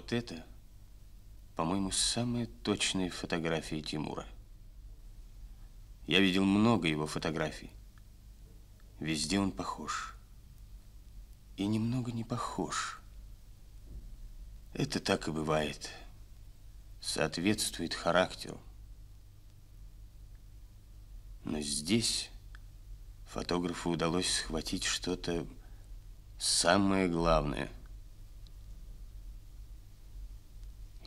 вот это, по-моему, самая точная фотография Тимура. Я видел много его фотографий. Везде он похож. И немного не похож. Это так и бывает. Соответствует характеру. Но здесь фотографу удалось схватить что-то самое главное.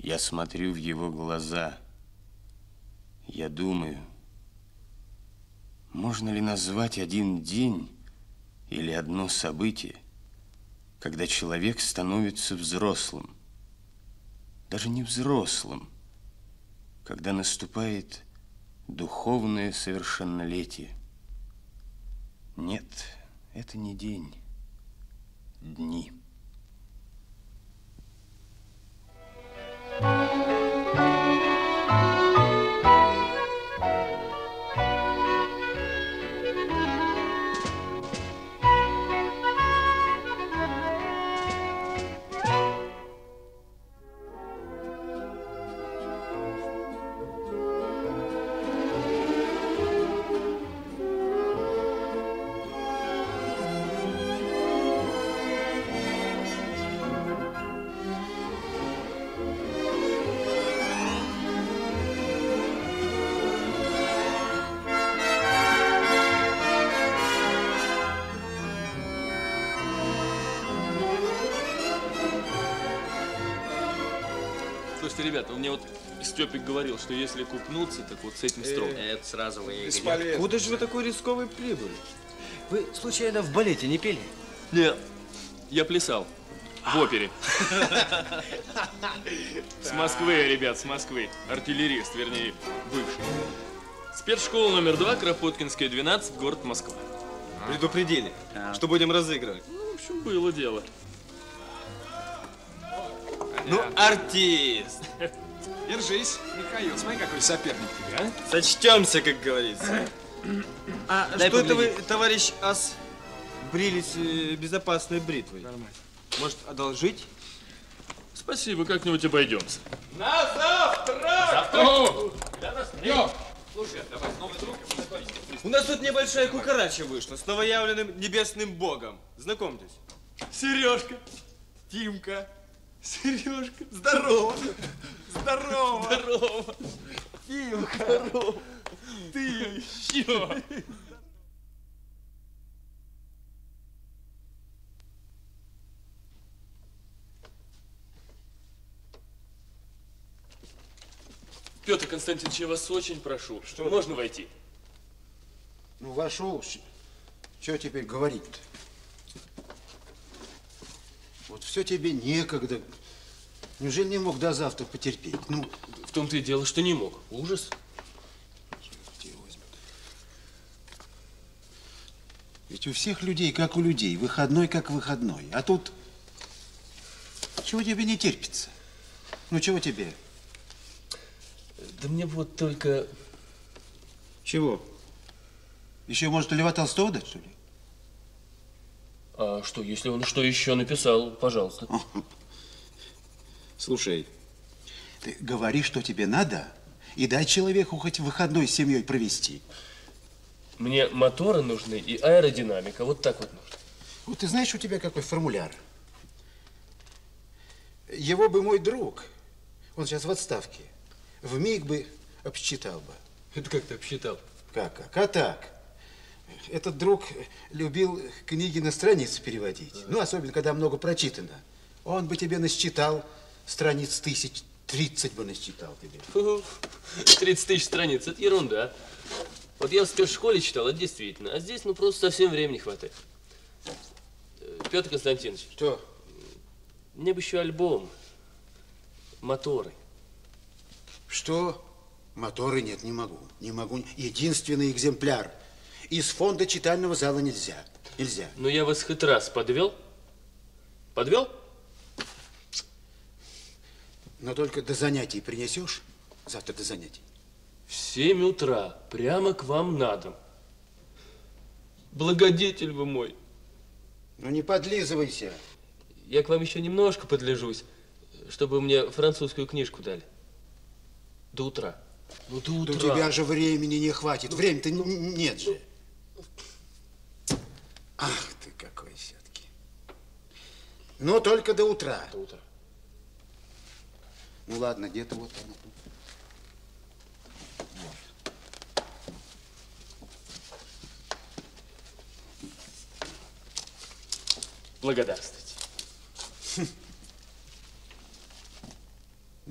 Я смотрю в его глаза. Я думаю, можно ли назвать один день или одно событие, когда человек становится взрослым? Даже не взрослым, когда наступает духовное совершеннолетие. Нет, это не день, дни. Слушайте, мне вот Степик говорил, что если купнуться, так вот с этим строго. Это сразу. Бесполезно. Куда же вы такой рисковый прибыли? Вы, случайно, в балете не пели? Нет, я плясал. В опере. С Москвы, ребят, с Москвы. Артиллерист, вернее, бывший. Спецшкола номер два, Кропоткинская, 12, город Москва. Предупредили, что будем разыгрывать. Ну, в общем, было дело. Ну, артист. Держись, Михаил, смотри, какой соперник тебе, а? Сочтемся, как говорится. А Дай что это вы, поглядеть. товарищ Ас, брились э, безопасной бритвой? Нормально. Может, одолжить? Спасибо, как-нибудь обойдемся. У нас тут небольшая кукарача вышла с новоявленным небесным богом. Знакомьтесь. Сережка, Тимка, Сережка, здорово, здорово, Здорово. Тимка, здорово, ты еще. Петр Константинович, я вас очень прошу. Что? Можно войти? Ну, вошел, что теперь говорить-то? Вот все тебе некогда. Неужели не мог до завтра потерпеть? Ну, В том-то и дело, что не мог. Ужас. ведь у всех людей, как у людей, выходной, как выходной. А тут чего тебе не терпится? Ну, чего тебе? Да мне вот только... Чего? Еще, может, Льва Толстого дать, что ли? А что, если он что еще написал, пожалуйста. Слушай, ты говори, что тебе надо, и дай человеку хоть выходной с семьей провести. Мне моторы нужны и аэродинамика. Вот так вот нужно. Вот ты знаешь, у тебя какой формуляр? Его бы мой друг, он сейчас в отставке, в миг бы обсчитал бы. Это как ты обсчитал? Как, как? А так. Этот друг любил книги на страницы переводить. Ну, особенно, когда много прочитано. Он бы тебе насчитал страниц тысяч, тридцать бы насчитал тебе. 30 тысяч страниц, это ерунда. Вот я в спецшколе читал, это действительно. А здесь, ну, просто совсем времени хватает. Петр Константинович, Что? мне бы еще альбом. Моторы. Что? Моторы нет, не могу. Не могу. Единственный экземпляр. Из фонда читального зала нельзя. Нельзя. Ну, я вас хоть раз подвел? Подвел? Но только до занятий принесешь. Завтра до занятий. В 7 утра, прямо к вам на дом. Благодетель вы мой. Ну, не подлизывайся. Я к вам еще немножко подлежусь, чтобы мне французскую книжку дали. До утра. Ну, до утра. у тебя же времени не хватит. Время-то н- нет же. Ах ты какой все-таки. Но только до утра. До утра. Ну ладно, где-то вот оно тут. Благодарствуйте.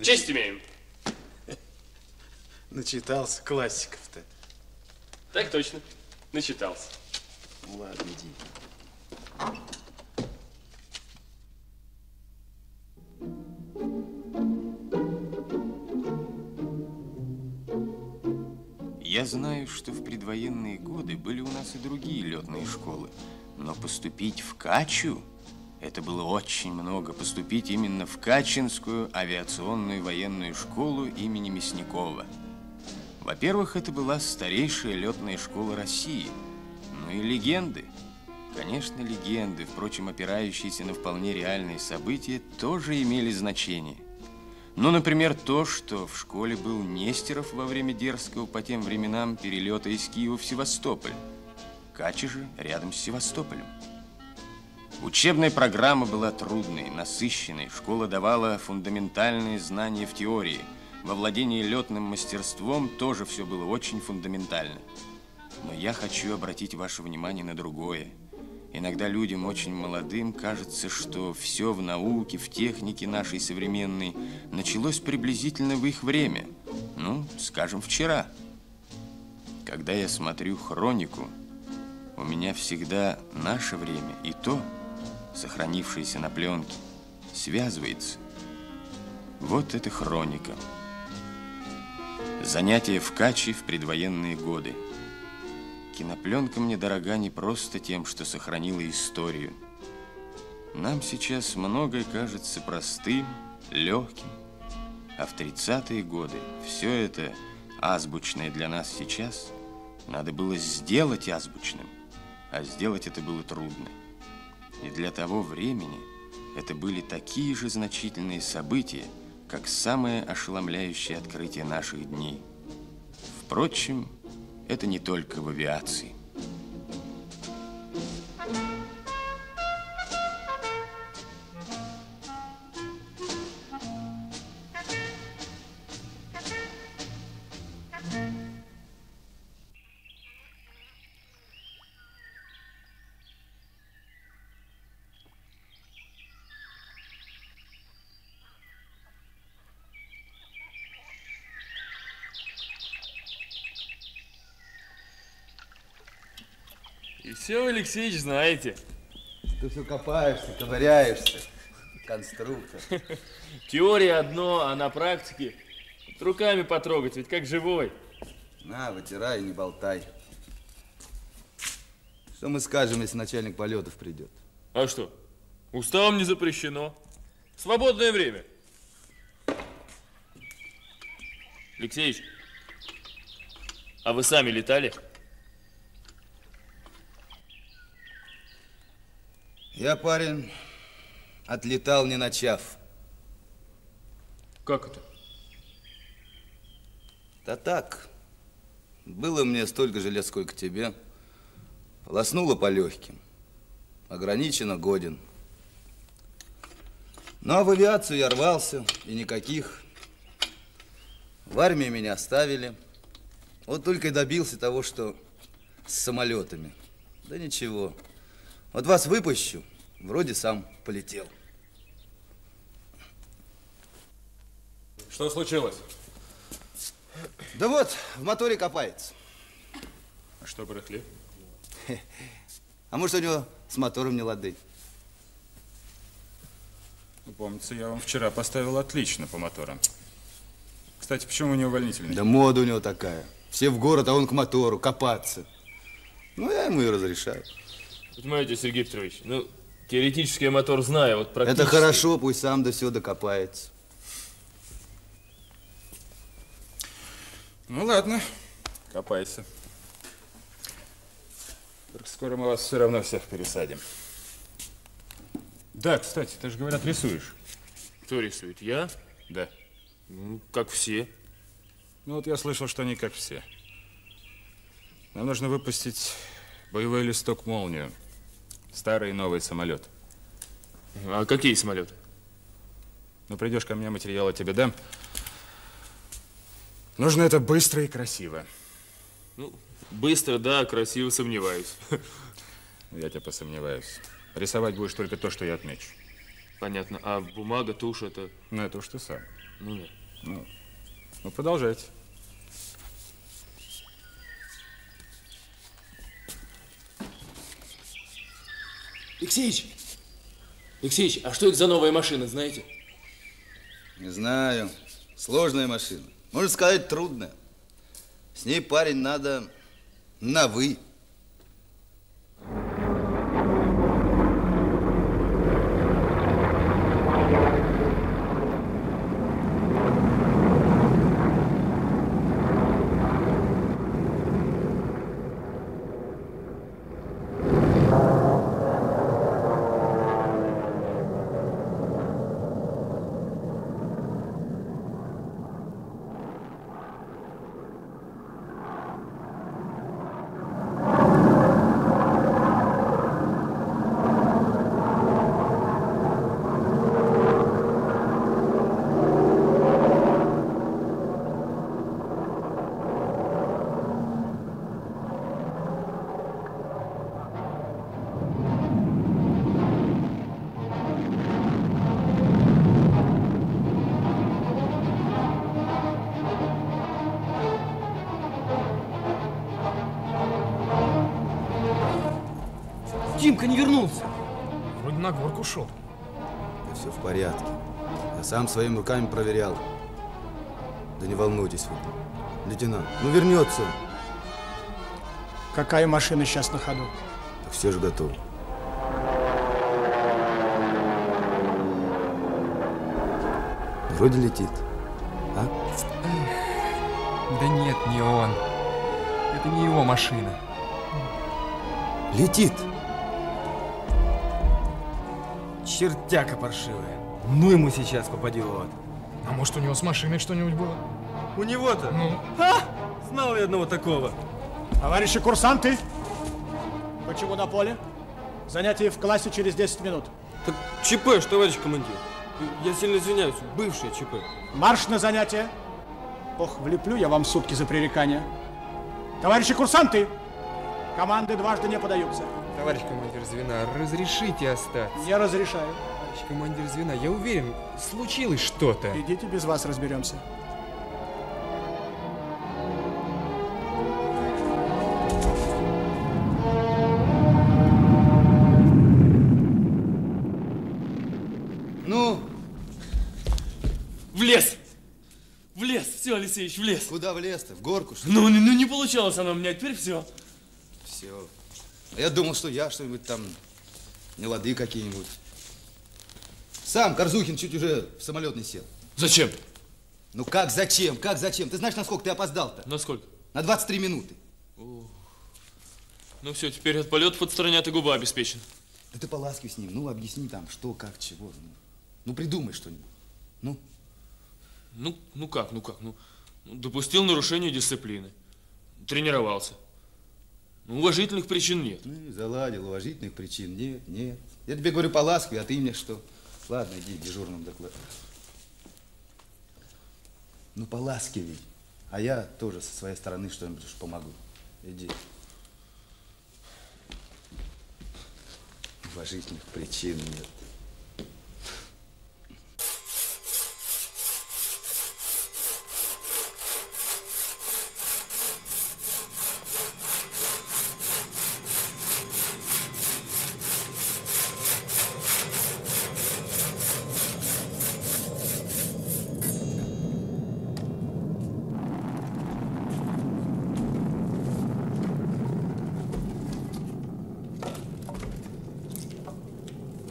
Честь имеем. Начитался классиков-то. Так точно. Начитался. Ну ладно, иди. Я знаю, что в предвоенные годы были у нас и другие летные школы, но поступить в Качу это было очень много. Поступить именно в Качинскую авиационную военную школу имени Мясникова. Во-первых, это была старейшая летная школа России. Ну и легенды. Конечно, легенды, впрочем, опирающиеся на вполне реальные события, тоже имели значение. Ну, например, то, что в школе был Нестеров во время дерзкого по тем временам перелета из Киева в Севастополь. Кача же рядом с Севастополем. Учебная программа была трудной, насыщенной. Школа давала фундаментальные знания в теории. Во владении летным мастерством тоже все было очень фундаментально. Но я хочу обратить ваше внимание на другое. Иногда людям очень молодым кажется, что все в науке, в технике нашей современной началось приблизительно в их время. Ну, скажем, вчера. Когда я смотрю хронику, у меня всегда наше время и то, сохранившееся на пленке, связывается. Вот это хроника. Занятия в Каче в предвоенные годы. Кинопленка мне дорога не просто тем, что сохранила историю. Нам сейчас многое кажется простым, легким. А в 30-е годы все это азбучное для нас сейчас надо было сделать азбучным. А сделать это было трудно. И для того времени это были такие же значительные события, как самое ошеломляющее открытие наших дней. Впрочем, это не только в авиации. Все, Алексеевич, знаете. Ты все копаешься, ковыряешься. Конструктор. Теория одно, а на практике руками потрогать, ведь как живой. На, вытирай, не болтай. Что мы скажем, если начальник полетов придет? А что? Уставом не запрещено. Свободное время. Алексеевич, а вы сами летали? Я, парень, отлетал не начав. Как это? Да так, было мне столько же лет, сколько тебе. Полоснуло по легким. Ограниченно годен. Ну, а в авиацию я рвался, и никаких. В армии меня оставили. Вот только и добился того, что с самолетами. Да ничего. Вот вас выпущу, вроде сам полетел. Что случилось? Да вот, в моторе копается. А что барахлит? А может, у него с мотором не лады? Ну, Помнится, я вам вчера поставил отлично по моторам. Кстати, почему не увольнительный? Да мода у него такая. Все в город, а он к мотору, копаться. Ну, я ему и разрешаю. Понимаете, Сергей Петрович, ну, теоретически я мотор знаю, вот практически... Это хорошо, пусть сам до всего докопается. Ну ладно, копайся. Только скоро мы вас все равно всех пересадим. Да, кстати, ты же, говорят, рисуешь. Кто рисует? Я? Да. Ну, как все. Ну вот я слышал, что не как все. Нам нужно выпустить боевой листок «Молнию». Старый и новый самолет. А какие самолеты? Ну, придешь ко мне, материалы тебе дам. Нужно это быстро и красиво. Ну, быстро, да, красиво, сомневаюсь. Я тебя посомневаюсь. Рисовать будешь только то, что я отмечу. Понятно. А бумага, тушь это... Ну, это уж ты сам. Ну да. Ну, ну продолжайте. Алексеич! Алексеич, а что это за новая машина, знаете? Не знаю. Сложная машина. Можно сказать, трудная. С ней, парень, надо на «вы». Вернулся. Вроде на горку шел. Да все в порядке. Я сам своими руками проверял. Да не волнуйтесь вы. Лейтенант, ну вернется он. Какая машина сейчас на ходу? Так все же готово. Вроде летит. А? Да нет, не он. Это не его машина. Летит. Чертяка паршивая. Ну ему сейчас попадет. А может у него с машиной что-нибудь было? У него-то? Ну, А! Знал я одного такого. Товарищи курсанты! Почему на поле? Занятие в классе через 10 минут. Так ЧП, ж, товарищ командир. Я сильно извиняюсь, бывшее ЧП. Марш на занятия! Ох, влеплю я вам сутки за пререкание. Товарищи курсанты! Команды дважды не подаются. Товарищ командир звена, разрешите остаться. Не разрешаю. Товарищ командир звена, я уверен, случилось что-то. Идите, без вас разберемся. Ну, В лес! В лес! Все, Алексеевич, в лес! куда в лес-то? В горку, что ли? Ну, ну не получалось оно у меня, теперь все. Все. Я думал, что я что-нибудь там, не лады какие-нибудь. Сам Корзухин чуть уже в самолет не сел. Зачем? Ну как зачем? Как зачем? Ты знаешь, насколько ты опоздал-то? Насколько? На 23 минуты. Ну все, теперь от полетов отстранят и губа обеспечен. Да ты поласкивай с ним. Ну, объясни там, что, как, чего. Ну, ну придумай что-нибудь. Ну, Ну, ну как, ну как, ну, ну, допустил нарушение дисциплины. Тренировался. Уважительных причин нет. ну заладил, уважительных причин. Нет, нет. Я тебе говорю поласкивай, а ты мне что? Ладно, иди дежурным доклад. Ну, поласкивай. А я тоже со своей стороны что-нибудь уж помогу. Иди. Уважительных причин нет.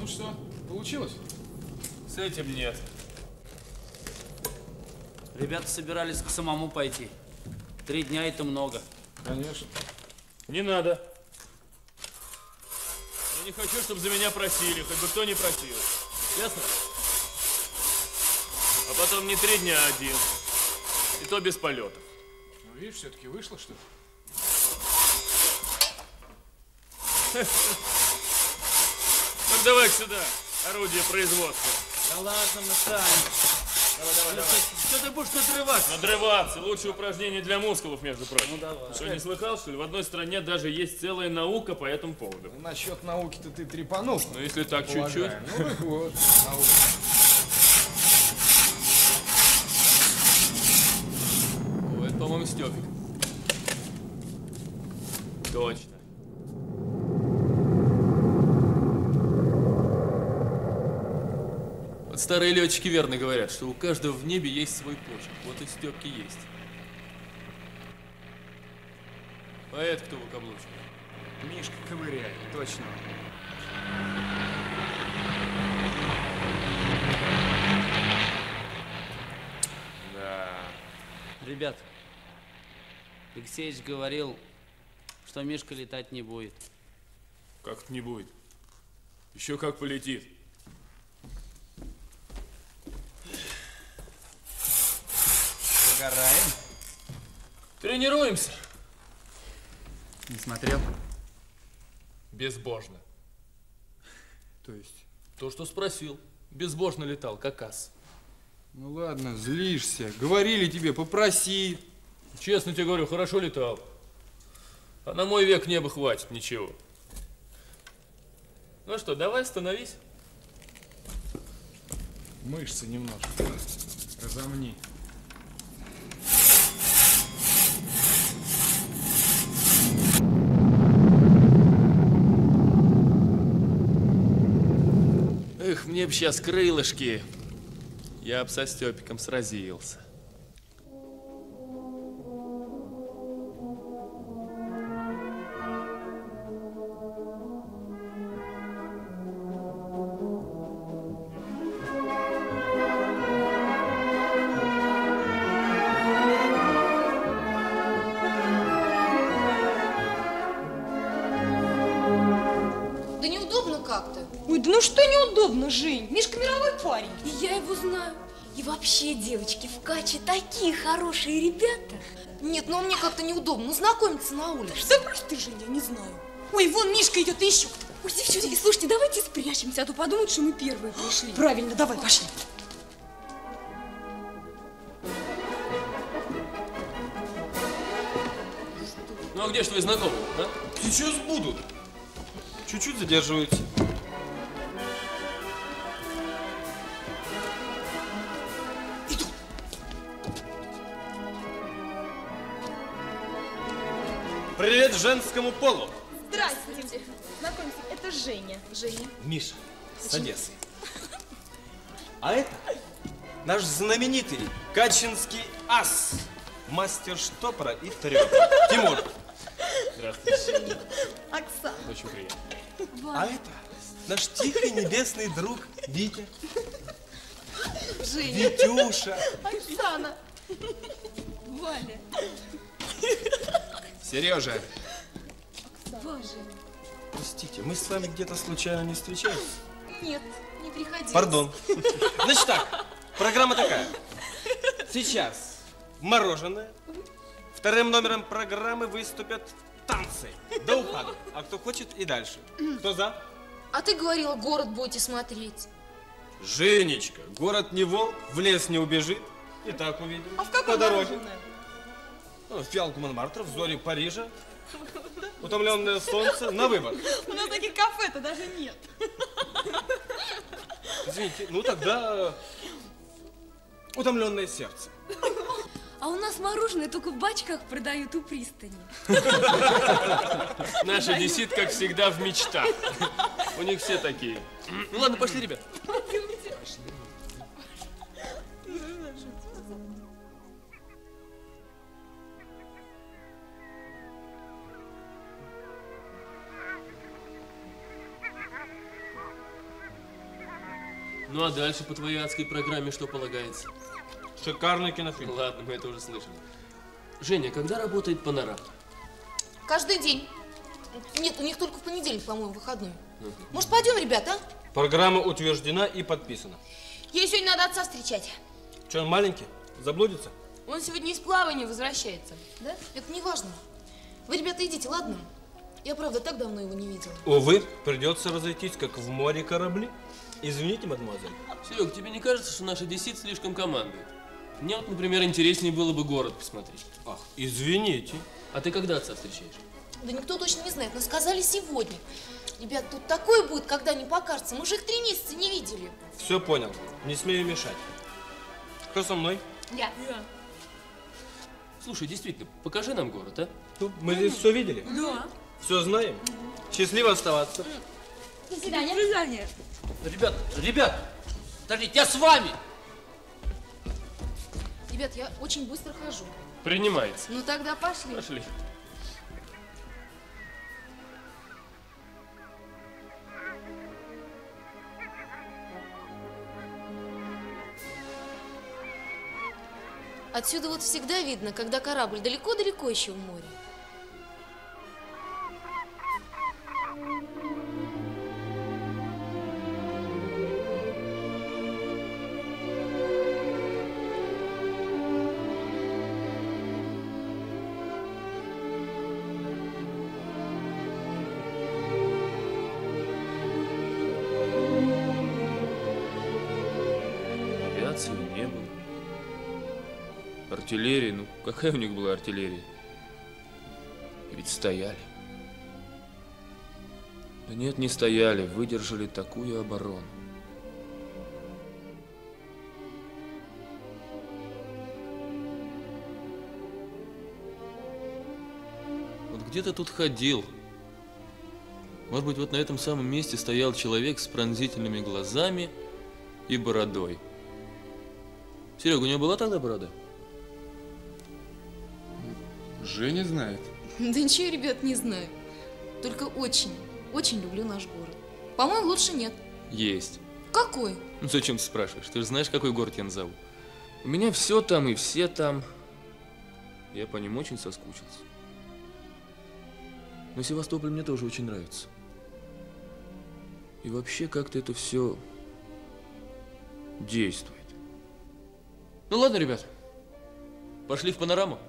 Ну что, получилось? С этим нет. Ребята собирались к самому пойти. Три дня это много. Конечно. Не надо. Я не хочу, чтобы за меня просили, хоть бы кто не просил. Ясно? А потом не три дня, а один. И то без полетов. Ну, видишь, все-таки вышло, что ли? Так давай сюда, орудие производства. Да ладно, мы сами. Давай, давай, давай. Что ты будешь надрываться? Надрываться. Лучшее упражнение для мускулов, между прочим. Ну, давай. Что, не слыхал, что ли? В одной стране даже есть целая наука по этому поводу. Насчет науки-то ты трепанул. Ну, если так чуть-чуть. Ну, так вот, наука. О, это, по-моему, Степик. Точно. Вот старые летчики верно говорят, что у каждого в небе есть свой почерк. Вот и Степки есть. А это кто в каблучке? Мишка ковыряет, точно. Да. Ребят, Алексеевич говорил, что Мишка летать не будет. Как это не будет? Еще как полетит. Загораем. Тренируемся. Не смотрел? Безбожно. То есть? То, что спросил. Безбожно летал, как ас. Ну ладно, злишься. Говорили тебе, попроси. Честно тебе говорю, хорошо летал. А на мой век неба хватит, ничего. Ну что, давай становись. Мышцы немножко. Разомни. Эх, мне б сейчас крылышки. Я б со Степиком сразился. Вообще, девочки, в Каче такие хорошие ребята. Нет, ну мне как-то неудобно. Ну, знакомиться на улице. Что ты, Женя, не знаю. Ой, вон Мишка идет и еще кто. Ой, девчонки, слушайте, давайте спрячемся, а то подумают, что мы первые пришли. Правильно, давай, пошли. Ну а где же твои знакомые, а? Сейчас будут. Чуть-чуть задерживаются. Привет женскому полу. Здравствуйте. Знакомься, это Женя. Женя. Миша, с Одессы. А это наш знаменитый качинский ас, мастер штопора и трёпа. Тимур. Здравствуйте. Оксана. Очень приятно. А это наш тихий небесный друг Витя. Женя. Витюша. Оксана. Валя. Сережа. Боже. Простите, мы с вами где-то случайно не встречались? Нет, не приходилось. Пардон. Значит так, программа такая. Сейчас мороженое. Вторым номером программы выступят танцы до упаду. А кто хочет и дальше. Кто за? А ты говорила, город будете смотреть. Женечка, город не волк, в лес не убежит. И так увидим. А в каком По дороге. мороженое? Ну, в фиалку Монмартра, в зоре Парижа. Утомленное солнце, на выбор. У нас таких кафе-то даже нет. Извините, ну тогда утомленное сердце. А у нас мороженое только в бачках продают у пристани. Наш одессит, как всегда, в мечтах. У них все такие. Ну ладно, пошли, ребят. Ну а дальше по твоей адской программе что полагается? Шикарный кинофильм. Ладно, мы это уже слышали. Женя, когда работает панорама? Каждый день. Нет, у них только в понедельник, по-моему, выходной. Может, пойдем, ребята? а? Программа утверждена и подписана. Ей сегодня надо отца встречать. Че, он маленький? Заблудится? Он сегодня из плавания возвращается. Да? Это не важно. Вы, ребята, идите, ладно? Я, правда, так давно его не видела. Увы, придется разойтись, как в море корабли. Извините, мадемуазель. Серег, тебе не кажется, что наш одессит слишком командует? Мне вот, например, интереснее было бы город посмотреть. Ах, извините. А ты когда отца встречаешь? Да никто точно не знает, но сказали сегодня. Ребят, тут такое будет, когда не покажется. Мы же их три месяца не видели. Все понял. Не смею мешать. Кто со мной? Я. Слушай, действительно, покажи нам город, а? Ну, мы здесь все видели. Да. Все знаем. Счастливо оставаться. До свидания. До свидания. Ребят, ребят, подождите, я с вами. Ребят, я очень быстро хожу. Принимается. Ну тогда пошли. Пошли. Отсюда вот всегда видно, когда корабль далеко-далеко еще в море. Какая у них была артиллерия? Ведь стояли. Да нет, не стояли, выдержали такую оборону. Вот где ты тут ходил? Может быть, вот на этом самом месте стоял человек с пронзительными глазами и бородой. Серега, у него была тогда борода? Женя знает. Да ничего, ребят, не знаю. Только очень, очень люблю наш город. По-моему, лучше нет. Есть. Какой? Ну зачем ты спрашиваешь? Ты же знаешь, какой город я назову. У меня все там и все там. Я по ним очень соскучился. Но Севастополь мне тоже очень нравится. И вообще как-то это все действует. Ну ладно, ребят. Пошли в панораму.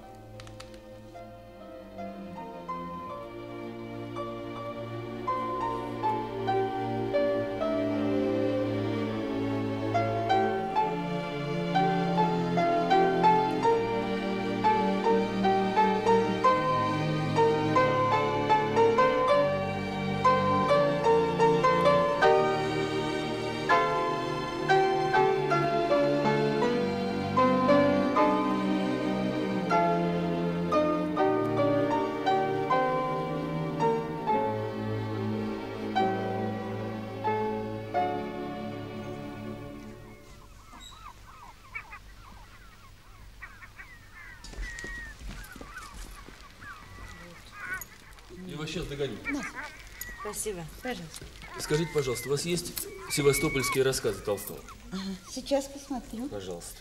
Спасибо. Пожалуйста. Скажите, пожалуйста, у вас есть севастопольские рассказы Толстого? Ага. Сейчас посмотрю. Пожалуйста.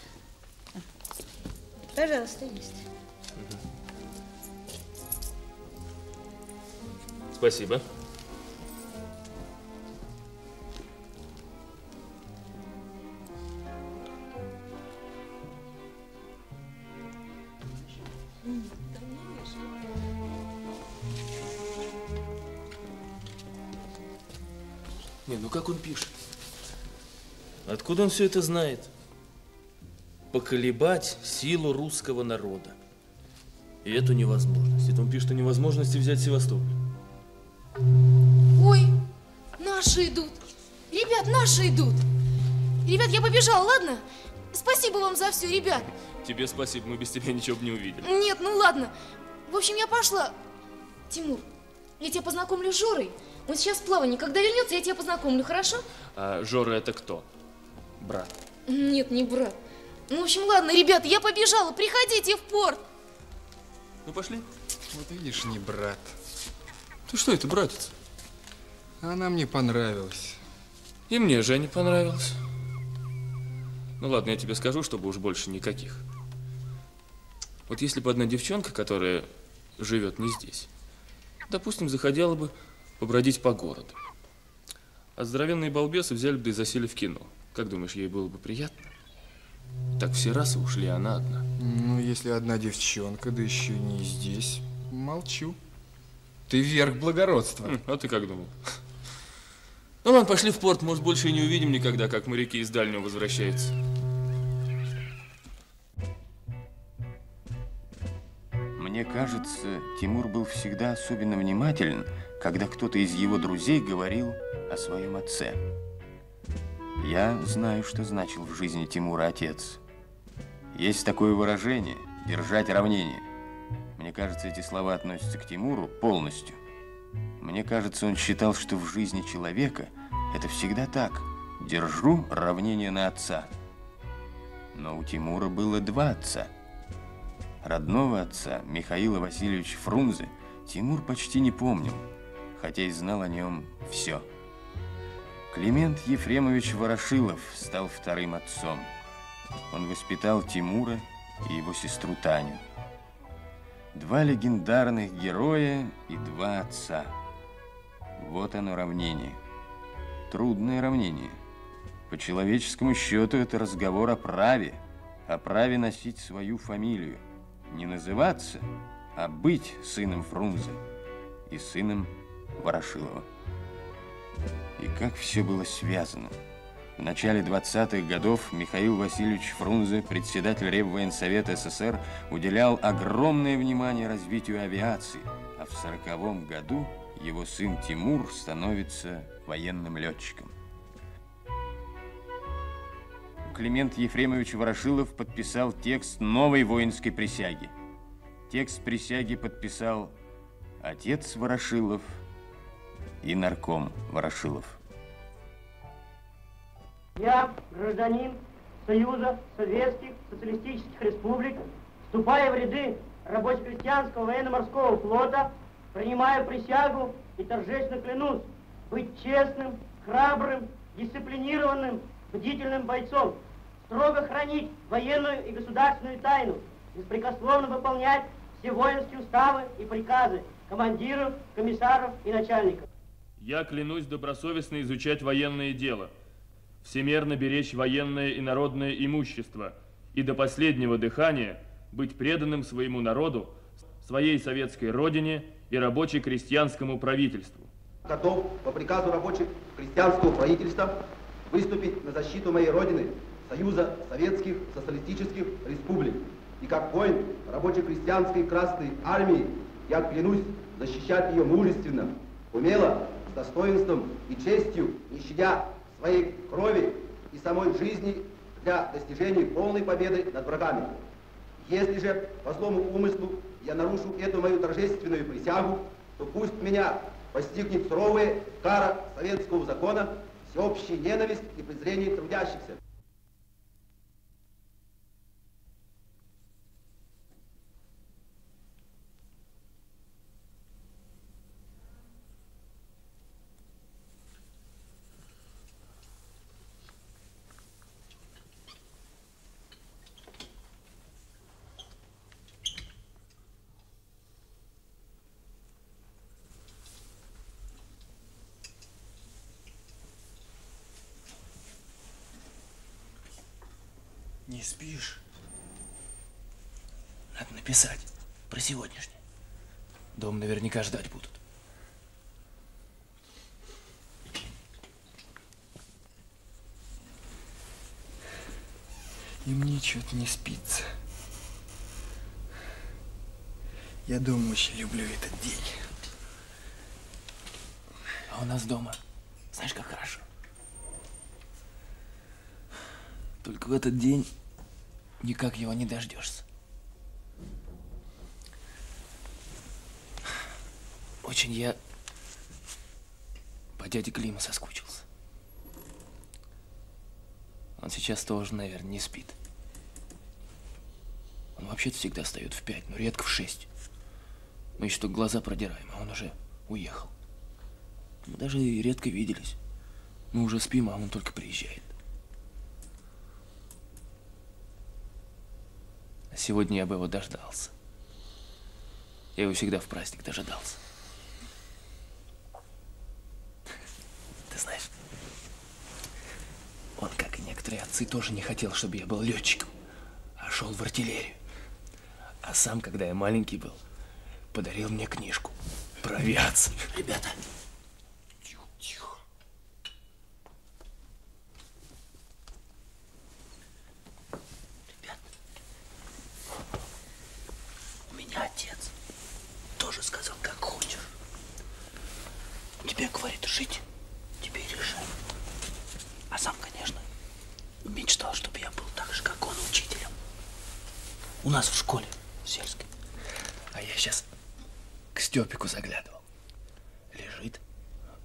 Пожалуйста, есть. Спасибо. Как он пишет? Откуда он все это знает? Поколебать силу русского народа. И эту невозможность. Это он пишет о невозможности взять Севастополь. Ой, наши идут. Ребят, наши идут. Ребят, я побежала, ладно? Спасибо вам за все, ребят. Тебе спасибо, мы без тебя ничего бы не увидели. Нет, ну ладно. В общем, я пошла. Тимур, я тебя познакомлю с Жорой. Он сейчас в плавании. Когда вернется, я тебя познакомлю, хорошо? А Жора это кто? Брат. Нет, не брат. Ну, в общем, ладно, ребят, я побежала. Приходите в порт. Ну, пошли. Вот видишь, не брат. Ты что это, братец? Она мне понравилась. И мне Женя понравилась. Ну ладно, я тебе скажу, чтобы уж больше никаких. Вот если бы одна девчонка, которая живет не здесь, допустим, захотела бы побродить по городу, а здоровенные балбесы взяли бы да и засели в кино. Как думаешь, ей было бы приятно? Так все расы ушли, а она одна. Ну, если одна девчонка, да еще не здесь, молчу. Ты верх благородства. Хм, а ты как думал? Ну ладно, пошли в порт, может, больше и не увидим никогда, как моряки из дальнего возвращаются. Мне кажется, Тимур был всегда особенно внимателен, когда кто-то из его друзей говорил о своем отце. Я знаю, что значил в жизни Тимура отец. Есть такое выражение – держать равнение. Мне кажется, эти слова относятся к Тимуру полностью. Мне кажется, он считал, что в жизни человека это всегда так. Держу равнение на отца. Но у Тимура было два отца. Родного отца, Михаила Васильевича Фрунзе, Тимур почти не помнил, хотя и знал о нем все. Климент Ефремович Ворошилов стал вторым отцом. Он воспитал Тимура и его сестру Таню. Два легендарных героя и два отца. Вот оно равнение. Трудное равнение. По человеческому счету это разговор о праве, о праве носить свою фамилию. Не называться, а быть сыном Фрунзе и сыном Ворошилова. И как все было связано. В начале 20-х годов Михаил Васильевич Фрунзе, председатель Реввоенсовета СССР, уделял огромное внимание развитию авиации, а в 40 году его сын Тимур становится военным летчиком. Климент Ефремович Ворошилов подписал текст новой воинской присяги. Текст присяги подписал отец Ворошилов и нарком Ворошилов. Я, гражданин Союза Советских Социалистических Республик, вступая в ряды рабоче-крестьянского военно-морского флота, принимаю присягу и торжественно клянусь быть честным, храбрым, дисциплинированным, бдительным бойцом, строго хранить военную и государственную тайну, беспрекословно выполнять все воинские уставы и приказы командиров, комиссаров и начальников. Я клянусь добросовестно изучать военное дело, всемерно беречь военное и народное имущество и до последнего дыхания быть преданным своему народу, своей советской родине и рабоче-крестьянскому правительству. Готов по приказу рабоче-крестьянского правительства выступить на защиту моей родины, Союза Советских Социалистических Республик. И как воин рабоче-крестьянской Красной Армии я клянусь защищать ее мужественно, умело, с достоинством и честью, не щадя своей крови и самой жизни для достижения полной победы над врагами. Если же по злому умыслу я нарушу эту мою торжественную присягу, то пусть меня постигнет суровая кара советского закона, всеобщая ненависть и презрение трудящихся. Не спишь? Надо написать про сегодняшний. Дом наверняка ждать будут. И мне что-то не спится. Я дома очень люблю этот день. А у нас дома, знаешь, как хорошо. Только в этот день никак его не дождешься. Очень я по дяде Клима соскучился. Он сейчас тоже, наверное, не спит. Он вообще-то всегда встает в пять, но редко в шесть. Мы еще только глаза продираем, а он уже уехал. Мы даже редко виделись. Мы уже спим, а он только приезжает. А сегодня я бы его дождался. Я его всегда в праздник дожидался. Ты знаешь, он, как и некоторые некоторые отцы тоже не хотел, чтобы я был летчиком, а шел в артиллерию. А сам, когда я маленький был, подарил мне книжку про авиацию. Ребята, у меня отец тоже сказал, как хочешь. Тебе, говорит, жить, тебе и решай. А сам, конечно, мечтал, чтобы я был так же, как он, учителем. У нас в школе, в сельской. А я сейчас к Степику заглядывал. Лежит,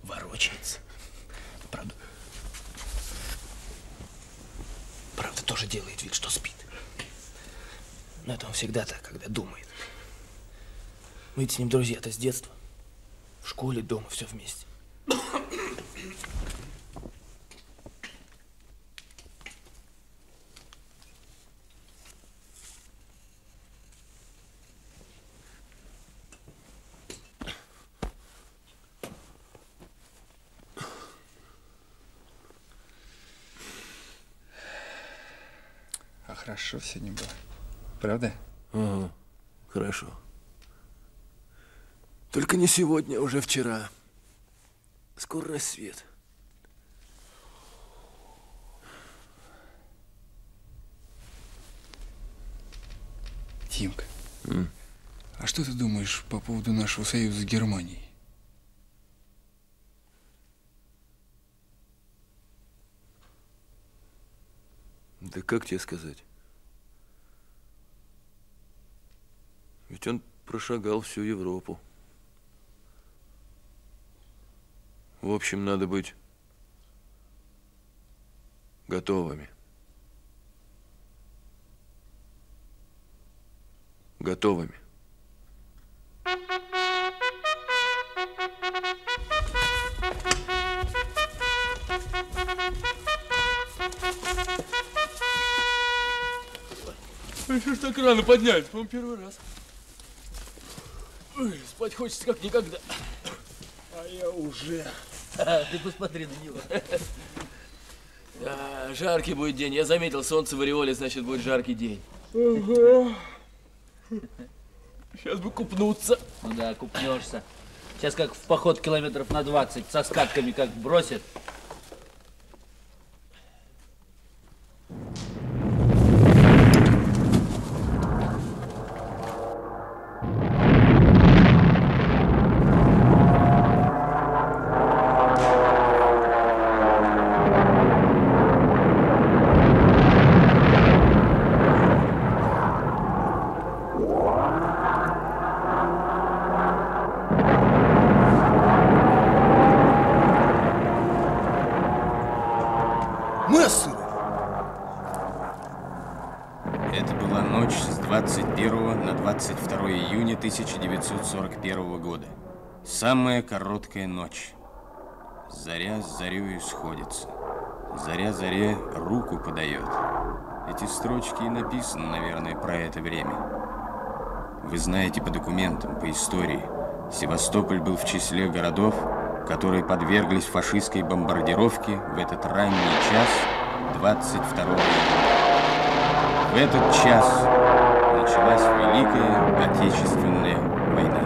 ворочается. Правда, правда, тоже делает вид, что спит. Но это он всегда так, когда думает. Мы ведь с ним друзья-то с детства. В школе, дома, все вместе. А хорошо сегодня было. Правда? Ага, хорошо. Только не сегодня, а уже вчера. Скоро рассвет. Тимка, а что ты думаешь по поводу нашего союза с Германией? Да как тебе сказать? Ведь он прошагал всю Европу. В общем, надо быть готовыми. Готовыми. Ну что ж так рано поднялись? По-моему, первый раз. Ой, спать хочется как никогда. А я уже. Ты посмотри на него. Да, жаркий будет день. Я заметил, солнце в ореоле, значит, будет жаркий день. Сейчас бы купнуться. Ну да, купнешься. Сейчас как в поход километров на 20 со скатками как бросит. Мессеры! Это была ночь с 21 на 22 июня 1941 года. Самая короткая ночь. Заря с зарею сходится. Заря заре руку подает. Эти строчки и написаны, наверное, про это время. Вы знаете по документам, по истории, Севастополь был в числе городов, которые подверглись фашистской бомбардировке в этот ранний час 22 июня. В этот час началась Великая Отечественная война.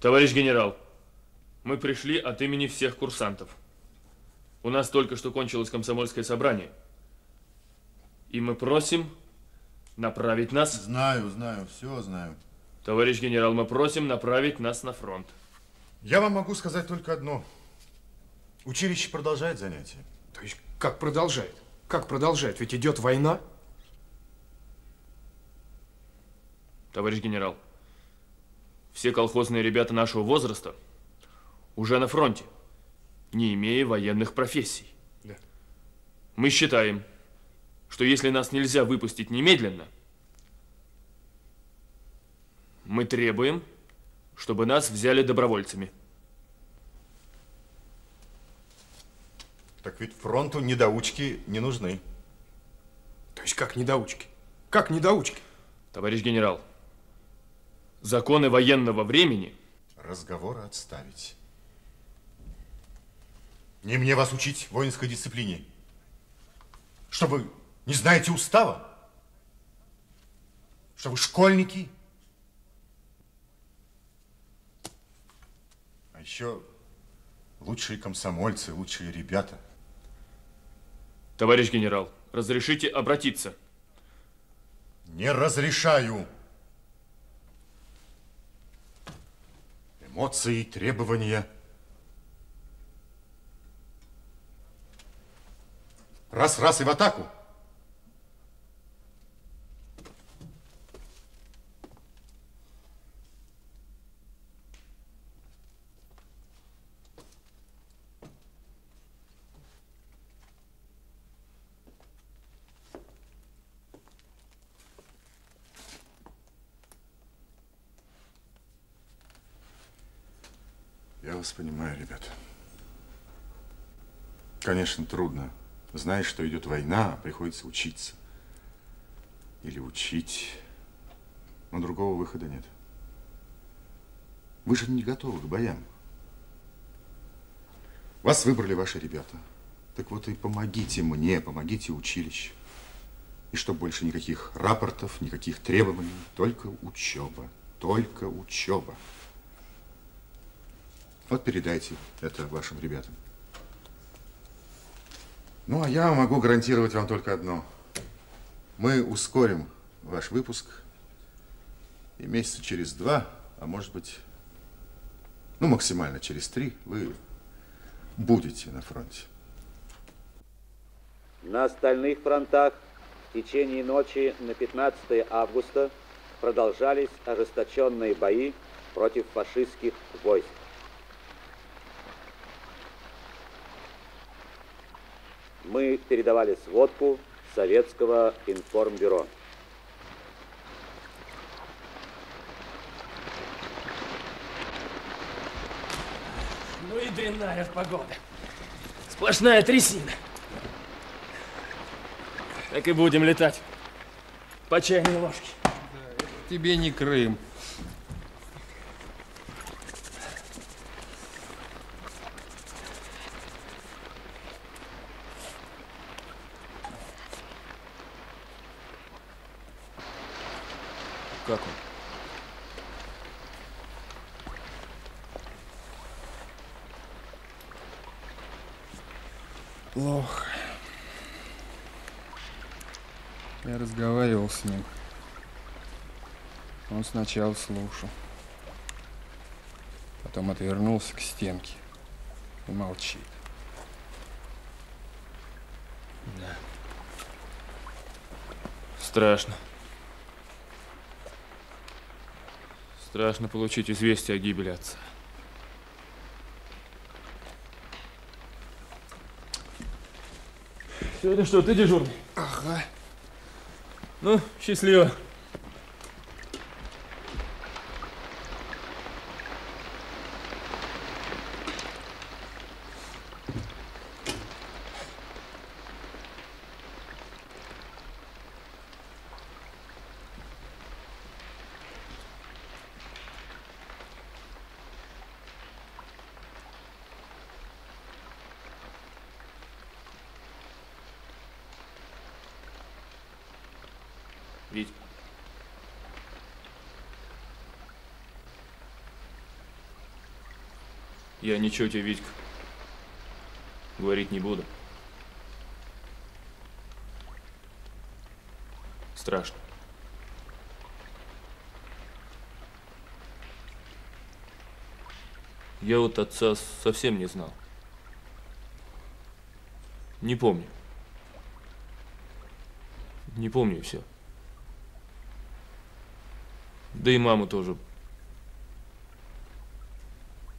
Товарищ генерал, мы пришли от имени всех курсантов. У нас только что кончилось комсомольское собрание. И мы просим направить нас... Знаю, знаю, все знаю. Товарищ генерал, мы просим направить нас на фронт. Я вам могу сказать только одно. Училище продолжает занятия. То есть как продолжает? Как продолжает? Ведь идет война. Товарищ генерал, все колхозные ребята нашего возраста уже на фронте, не имея военных профессий. Да. Мы считаем, что если нас нельзя выпустить немедленно, мы требуем, чтобы нас взяли добровольцами. Так ведь фронту недоучки не нужны. То есть как недоучки? Как недоучки? Товарищ генерал, законы военного времени... Разговоры отставить. Не мне вас учить воинской дисциплине. Что вы не знаете устава? Что вы школьники? А еще лучшие комсомольцы, лучшие ребята. Товарищ генерал, разрешите обратиться? Не разрешаю. Эмоции, требования. Раз-раз и в атаку. Я вас понимаю, ребята. Конечно, трудно. Знаешь, что идет война, приходится учиться. Или учить. Но другого выхода нет. Вы же не готовы к боям. Вас выбрали ваши ребята. Так вот и помогите мне, помогите училищу. И чтобы больше никаких рапортов, никаких требований, только учеба, только учеба. Вот передайте это вашим ребятам. Ну, а я могу гарантировать вам только одно. Мы ускорим ваш выпуск. И месяца через два, а может быть, ну, максимально через три, вы будете на фронте. На остальных фронтах в течение ночи на 15 августа продолжались ожесточенные бои против фашистских войск. Мы передавали сводку Советского информбюро. Ну и дрянная погода. Сплошная трясина. Так и будем летать. По чайной ложке. Тебе не Крым. Как он? Плохо. Я разговаривал с ним. Он сначала слушал. Потом отвернулся к стенке и молчит. Да. Страшно. Страшно получить известие о гибели отца. Сегодня что, ты дежурный? Ага. Ну, счастливо. Я ничего тебе, Витька, говорить не буду. Страшно. Я вот отца совсем не знал. Не помню. Не помню все. Да и маму тоже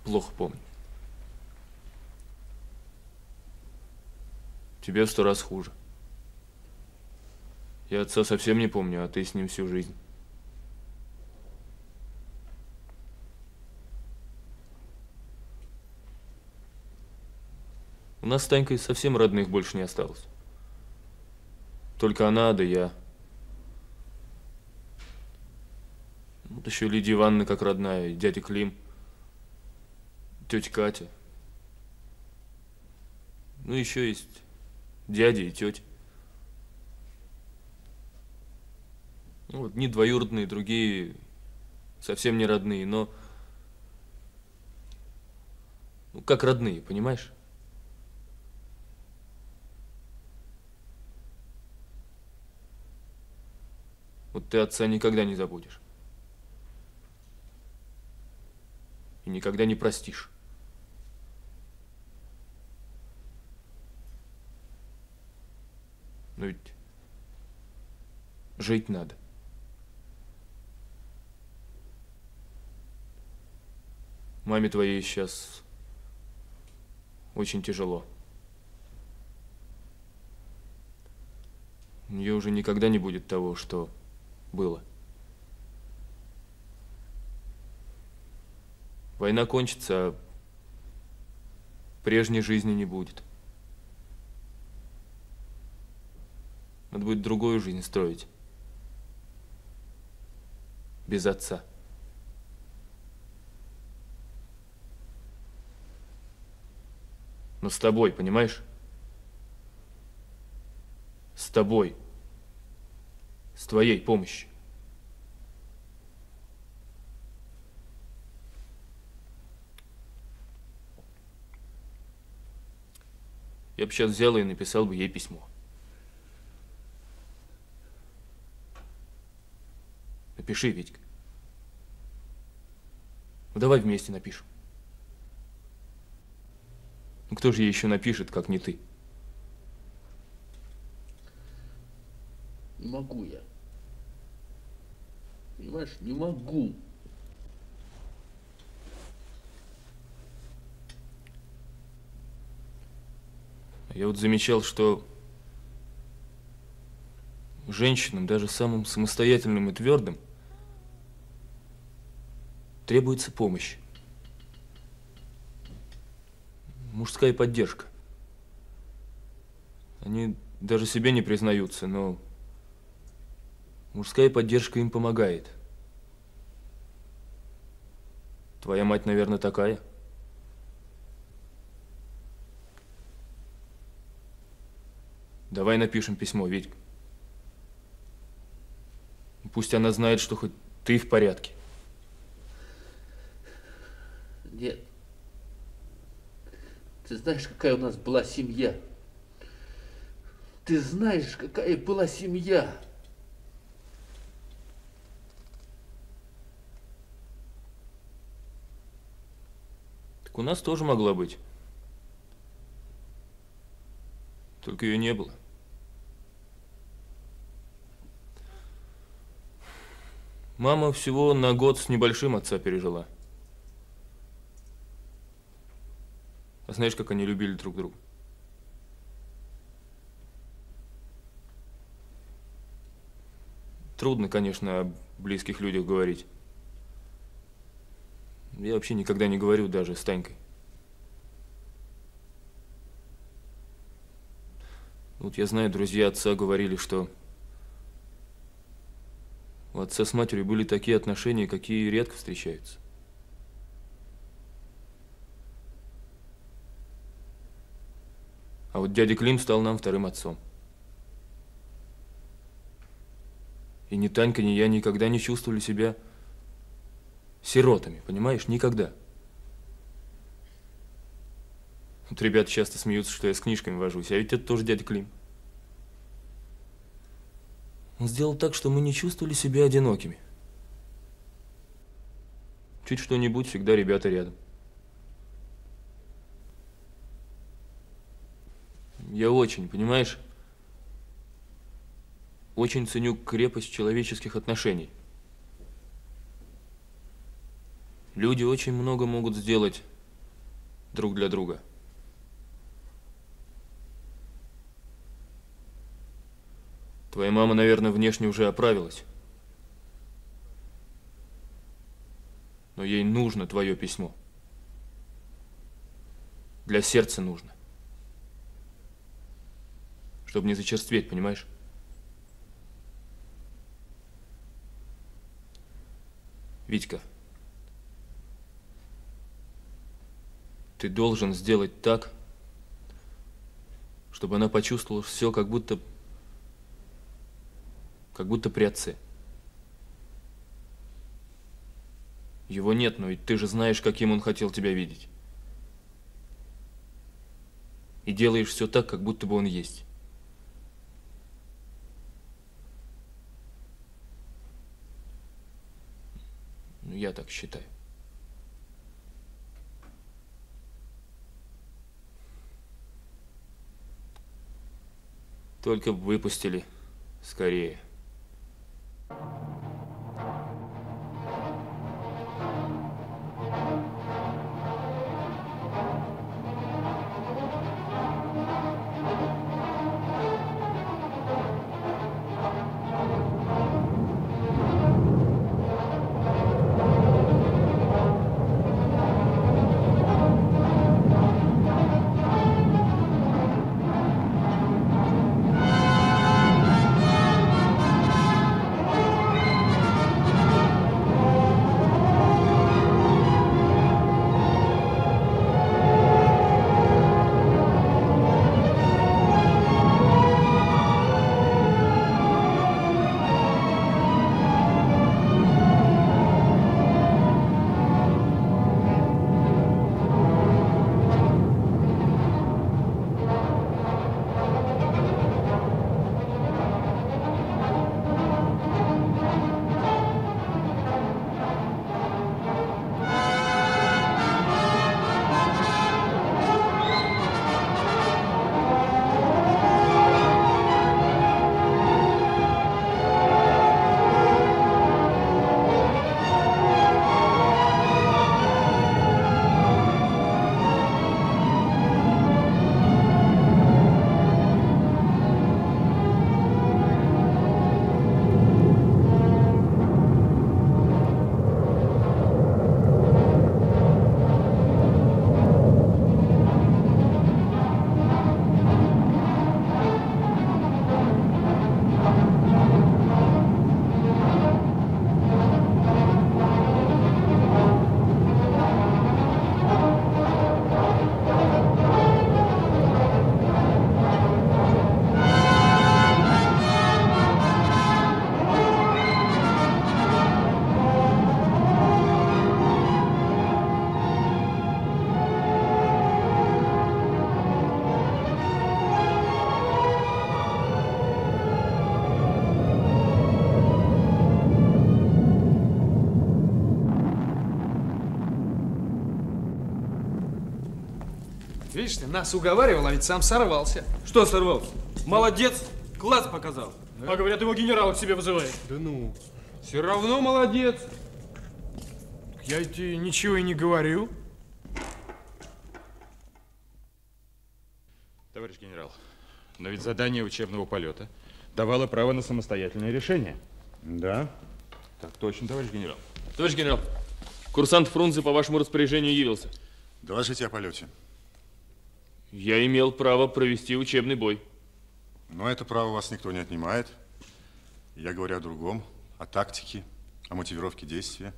плохо помню. Тебе в сто раз хуже. Я отца совсем не помню, а ты с ним всю жизнь. У нас с Танькой совсем родных больше не осталось. Только она, да я. Вот еще Лидия Ивановна как родная, и дядя Клим, тетя Катя. Ну, еще есть дядя и тетя. Ну, вот, не двоюродные, другие совсем не родные, но... Ну, как родные, понимаешь? Вот ты отца никогда не забудешь. И никогда не простишь. Но ведь жить надо. Маме твоей сейчас очень тяжело. У нее уже никогда не будет того, что было. Война кончится, а прежней жизни не будет. Надо будет другую жизнь строить. Без отца. Но с тобой, понимаешь? С тобой. С твоей помощью. Я бы сейчас взял и написал бы ей письмо. Напиши, Витька. Ну, давай вместе напишем. Ну, кто же ей еще напишет, как не ты? Не могу я. Понимаешь, не могу. Я вот замечал, что женщинам, даже самым самостоятельным и твердым, требуется помощь. Мужская поддержка. Они даже себе не признаются, но мужская поддержка им помогает. Твоя мать, наверное, такая. Давай напишем письмо, Витька. Пусть она знает, что хоть ты в порядке. Нет. Ты знаешь, какая у нас была семья? Ты знаешь, какая была семья? Так у нас тоже могла быть. Только ее не было. Мама всего на год с небольшим отца пережила. А знаешь, как они любили друг друга? Трудно, конечно, о близких людях говорить. Я вообще никогда не говорю даже с Танькой. Вот я знаю, друзья отца говорили, что у отца с матерью были такие отношения, какие редко встречаются. А вот дядя Клим стал нам вторым отцом. И ни Танька, ни я никогда не чувствовали себя сиротами, понимаешь? Никогда. Вот ребята часто смеются, что я с книжками вожусь, а ведь это тоже дядя Клим. Он сделал так, что мы не чувствовали себя одинокими. Чуть что-нибудь, всегда ребята рядом. Я очень, понимаешь, очень ценю крепость человеческих отношений. Люди очень много могут сделать друг для друга. Твоя мама, наверное, внешне уже оправилась. Но ей нужно твое письмо. Для сердца нужно. Чтобы не зачерстветь, понимаешь? Витька, ты должен сделать так, чтобы она почувствовала все, как будто, как будто при отце. Его нет, но ведь ты же знаешь, каким он хотел тебя видеть. И делаешь все так, как будто бы он есть. Ну, я так считаю. Только выпустили скорее. Видишь ты, нас уговаривал, а ведь сам сорвался. Что сорвался? Молодец, класс показал. А говорят, его генерал к себе вызывает. Да ну, все равно молодец. Я ведь и ничего и не говорю. Товарищ генерал, но ведь задание учебного полета давало право на самостоятельное решение. Да. Так точно, товарищ генерал. Товарищ генерал, курсант Фрунзе по вашему распоряжению явился. Доложите о полете. Я имел право провести учебный бой. Но это право вас никто не отнимает. Я говорю о другом, о тактике, о мотивировке действия.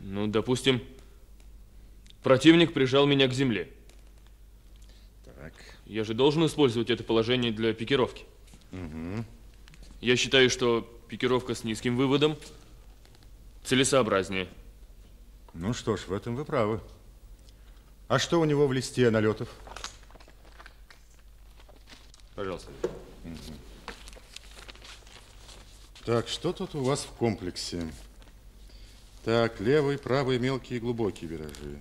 Ну, допустим, противник прижал меня к земле. Так. Я же должен использовать это положение для пикировки. Угу. Я считаю, что пикировка с низким выводом целесообразнее. Ну что ж, в этом вы правы. А что у него в листе налетов? Пожалуйста. Угу. Так, что тут у вас в комплексе? Так, левый, правый, мелкие и глубокие виражи.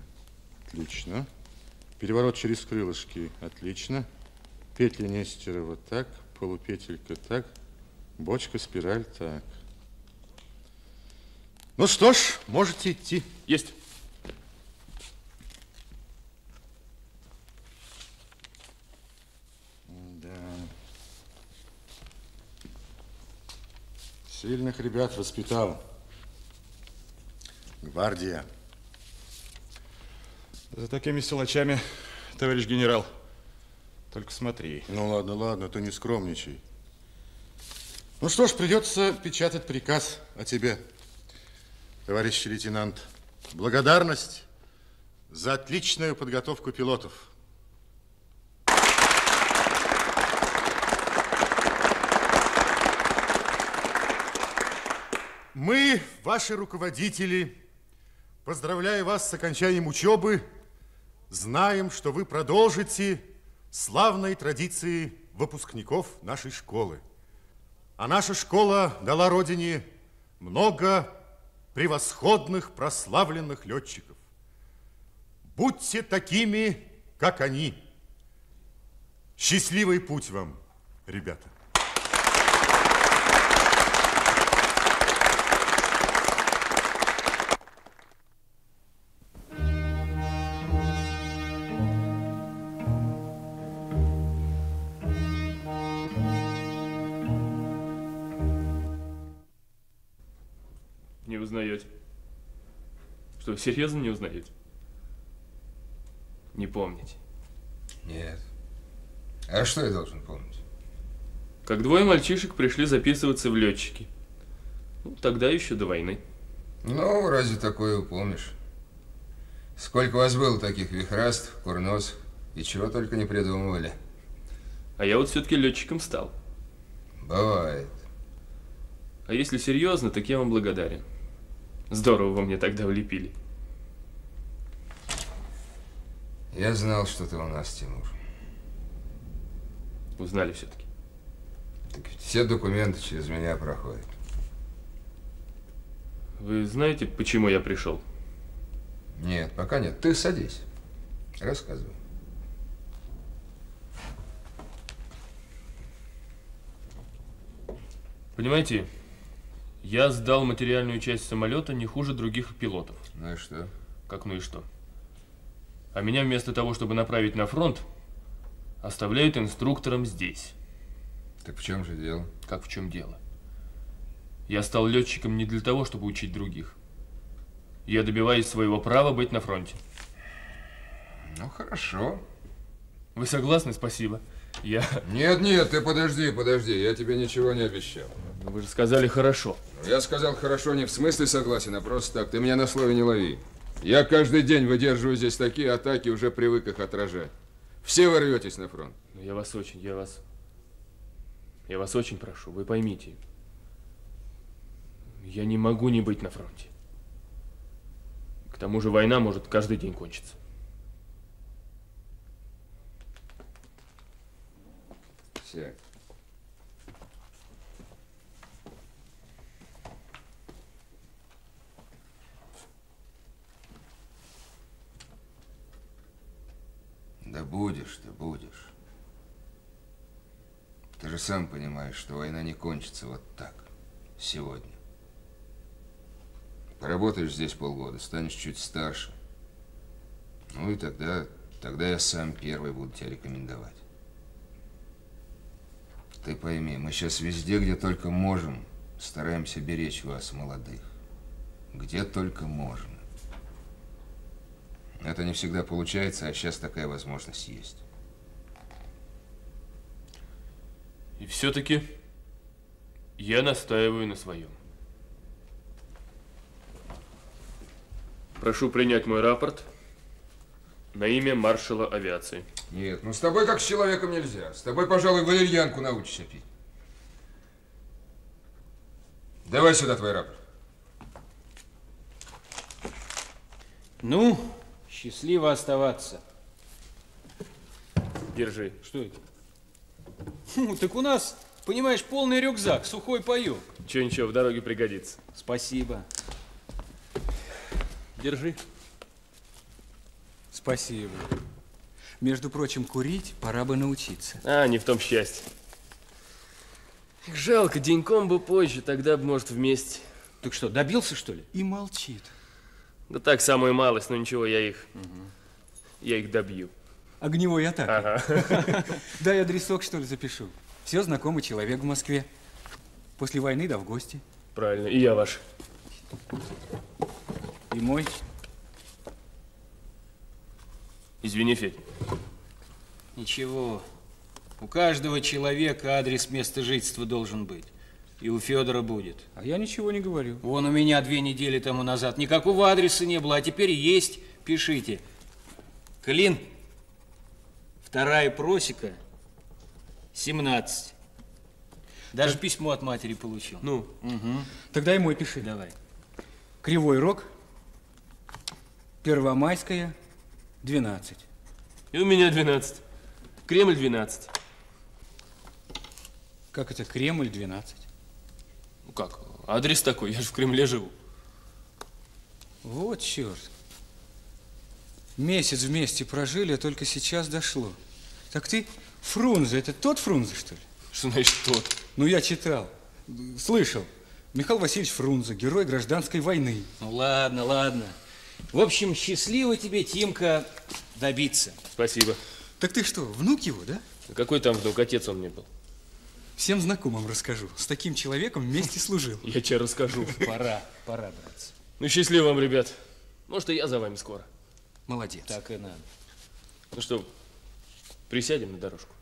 Отлично. Переворот через крылышки. Отлично. Петли Нестерова так, полупетелька так, бочка, спираль так. Ну что ж, можете идти. Есть. Сильных ребят воспитал. Гвардия. За такими силачами, товарищ генерал, только смотри. Ну ладно, ладно, ты не скромничай. Ну что ж, придется печатать приказ о тебе. Товарищ лейтенант, благодарность за отличную подготовку пилотов. Мы, ваши руководители, поздравляю вас с окончанием учебы, знаем, что вы продолжите славной традиции выпускников нашей школы. А наша школа дала Родине много превосходных прославленных летчиков. Будьте такими, как они. Счастливый путь вам, ребята. Что, серьезно не узнаете? Не помните? Нет. А что я должен помнить? Как двое мальчишек пришли записываться в летчики. Ну, тогда еще до войны. Ну, разве такое помнишь? Сколько у вас было таких вихрастов, курносов, и чего только не придумывали. А я вот все-таки летчиком стал. Бывает. А если серьезно, так я вам благодарен. Здорово вы мне тогда влепили. Я знал, что ты у нас, Тимур. Узнали все-таки. Так ведь все документы через меня проходят. Вы знаете, почему я пришел? Нет, пока нет. Ты садись. Рассказывай. Понимаете, я сдал материальную часть самолета не хуже других пилотов. Ну и что? Как ну и что? А меня вместо того, чтобы направить на фронт, оставляют инструктором здесь. Так в чем же дело? Как в чем дело? Я стал летчиком не для того, чтобы учить других. Я добиваюсь своего права быть на фронте. Ну, хорошо. Вы согласны? Спасибо. Я... Нет, нет, ты подожди, подожди. Я тебе ничего не обещал. Вы же сказали хорошо. Я сказал хорошо не в смысле согласен, а просто так. Ты меня на слове не лови. Я каждый день выдерживаю здесь такие атаки, уже привык их отражать. Все вы рветесь на фронт. Ну, Я вас очень, я вас... Я вас очень прошу, вы поймите. Я не могу не быть на фронте. К тому же война может каждый день кончиться. Сядь. Да будешь ты, будешь. Ты же сам понимаешь, что война не кончится вот так, сегодня. Поработаешь здесь полгода, станешь чуть старше. Ну и тогда, тогда я сам первый буду тебя рекомендовать. Ты пойми, мы сейчас везде, где только можем, стараемся беречь вас, молодых. Где только можно. Это не всегда получается, а сейчас такая возможность есть. И все-таки я настаиваю на своем. Прошу принять мой рапорт на имя маршала авиации. Нет, ну с тобой как с человеком нельзя. С тобой, пожалуй, валерьянку научишься пить. Давай сюда твой рапорт. Ну, счастливо оставаться. Держи. Что это? Фу, так у нас, понимаешь, полный рюкзак, сухой паёк. Че, ничего, в дороге пригодится. Спасибо. Держи. Спасибо. Между прочим, курить пора бы научиться. А, не в том счастье. Жалко, деньком бы позже, тогда бы, может, вместе. Так что, добился, что ли? И молчит. Да так, самую малость, но ничего, я их... Я их добью. Огневой атакой. Ага. Дай адресок, что ли, запишу. Все знакомый человек в Москве. После войны да в гости. Правильно, и я ваш. И мой. Извини, Федь. Ничего. У каждого человека адрес места жительства должен быть. И у Федора будет. А я ничего не говорю. Вон у меня две недели тому назад никакого адреса не было, а теперь есть. Пишите. Клин. Вторая просека. 17. Даже письмо от матери получил. Ну? Угу. Тогда и мой пиши. Давай. Кривой рог. Первомайская. 12. И у меня 12. Кремль 12. Как это Кремль 12? Ну как? Адрес такой, я же в Кремле живу. Вот черт. Месяц вместе прожили, а только сейчас дошло. Так ты Фрунзе, это тот Фрунзе, что ли? Что значит тот? Ну, я читал, слышал. Михаил Васильевич Фрунзе, герой гражданской войны. Ну ладно, ладно. В общем, счастливо тебе, Тимка, добиться. Спасибо. Так ты что, внук его, да? А какой там внук? Отец он мне был. Всем знакомым расскажу. С таким человеком вместе служил. Я тебе расскажу. Пора, пора, братцы. Ну, счастливо вам, ребят. Может, и я за вами скоро. Молодец. Так и надо. Ну что, присядем на дорожку?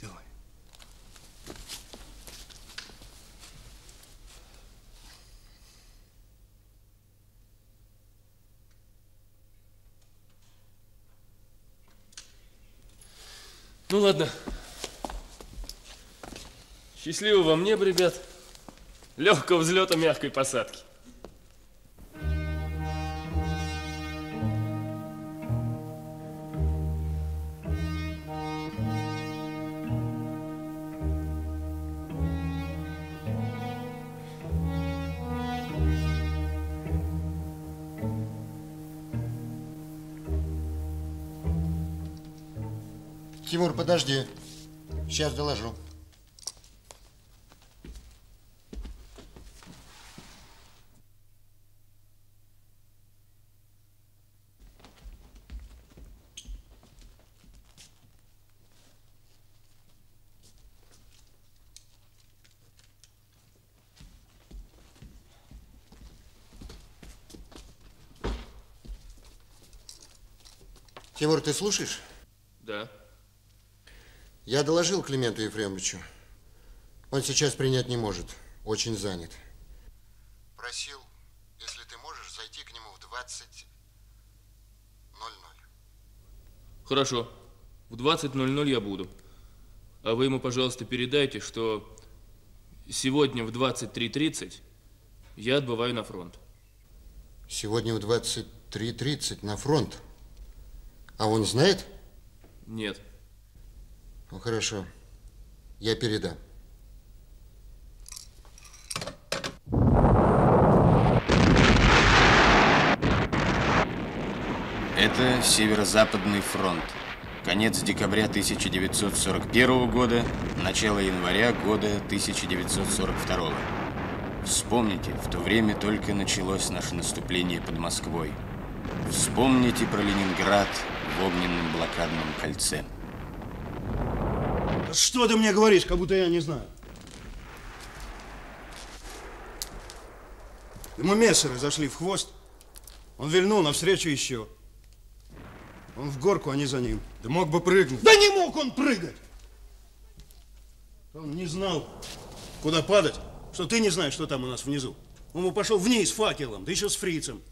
Давай. Ну ладно. Счастливо вам небо, ребят. Легкого взлета, мягкой посадки. Тимур, подожди. Сейчас доложу. Тимур, ты слушаешь? Да. Я доложил Клименту Ефремовичу. Он сейчас принять не может. Очень занят. Просил, если ты можешь, зайти к нему в 20.00. Хорошо. В 20.00 я буду. А вы ему, пожалуйста, передайте, что сегодня в 23.30 я отбываю на фронт. Сегодня в 23.30 на фронт. А он знает? Нет. Ну, хорошо. Я передам. Это Северо-Западный фронт. Конец декабря 1941 года, начало января года 1942. Вспомните, в то время только началось наше наступление под Москвой. Вспомните про Ленинград в огненном блокадном кольце. Что ты мне говоришь, как будто я не знаю? Ему мессеры зашли в хвост. Он вильнул навстречу еще. Он в горку, а не за ним. Да мог бы прыгнуть. Да не мог он прыгать! Он не знал, куда падать, что ты не знаешь, что там у нас внизу. Он бы пошел вниз факелом, да еще с фрицем.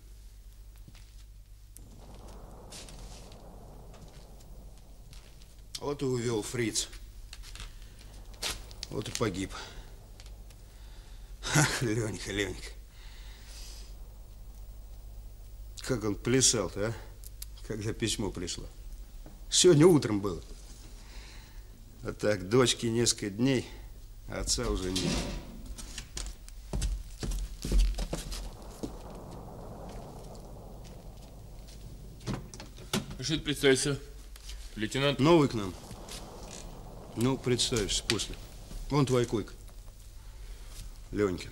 Вот и увел фриц. Вот и погиб. Ах, Ленька, Ленька. Как он плясал-то, а? Когда письмо пришло. Сегодня утром было. А так, дочки несколько дней, а отца уже нет. Решит представиться. Лейтенант. Новый к нам. Ну, представишься после. Вон твоя койка. Ленькин.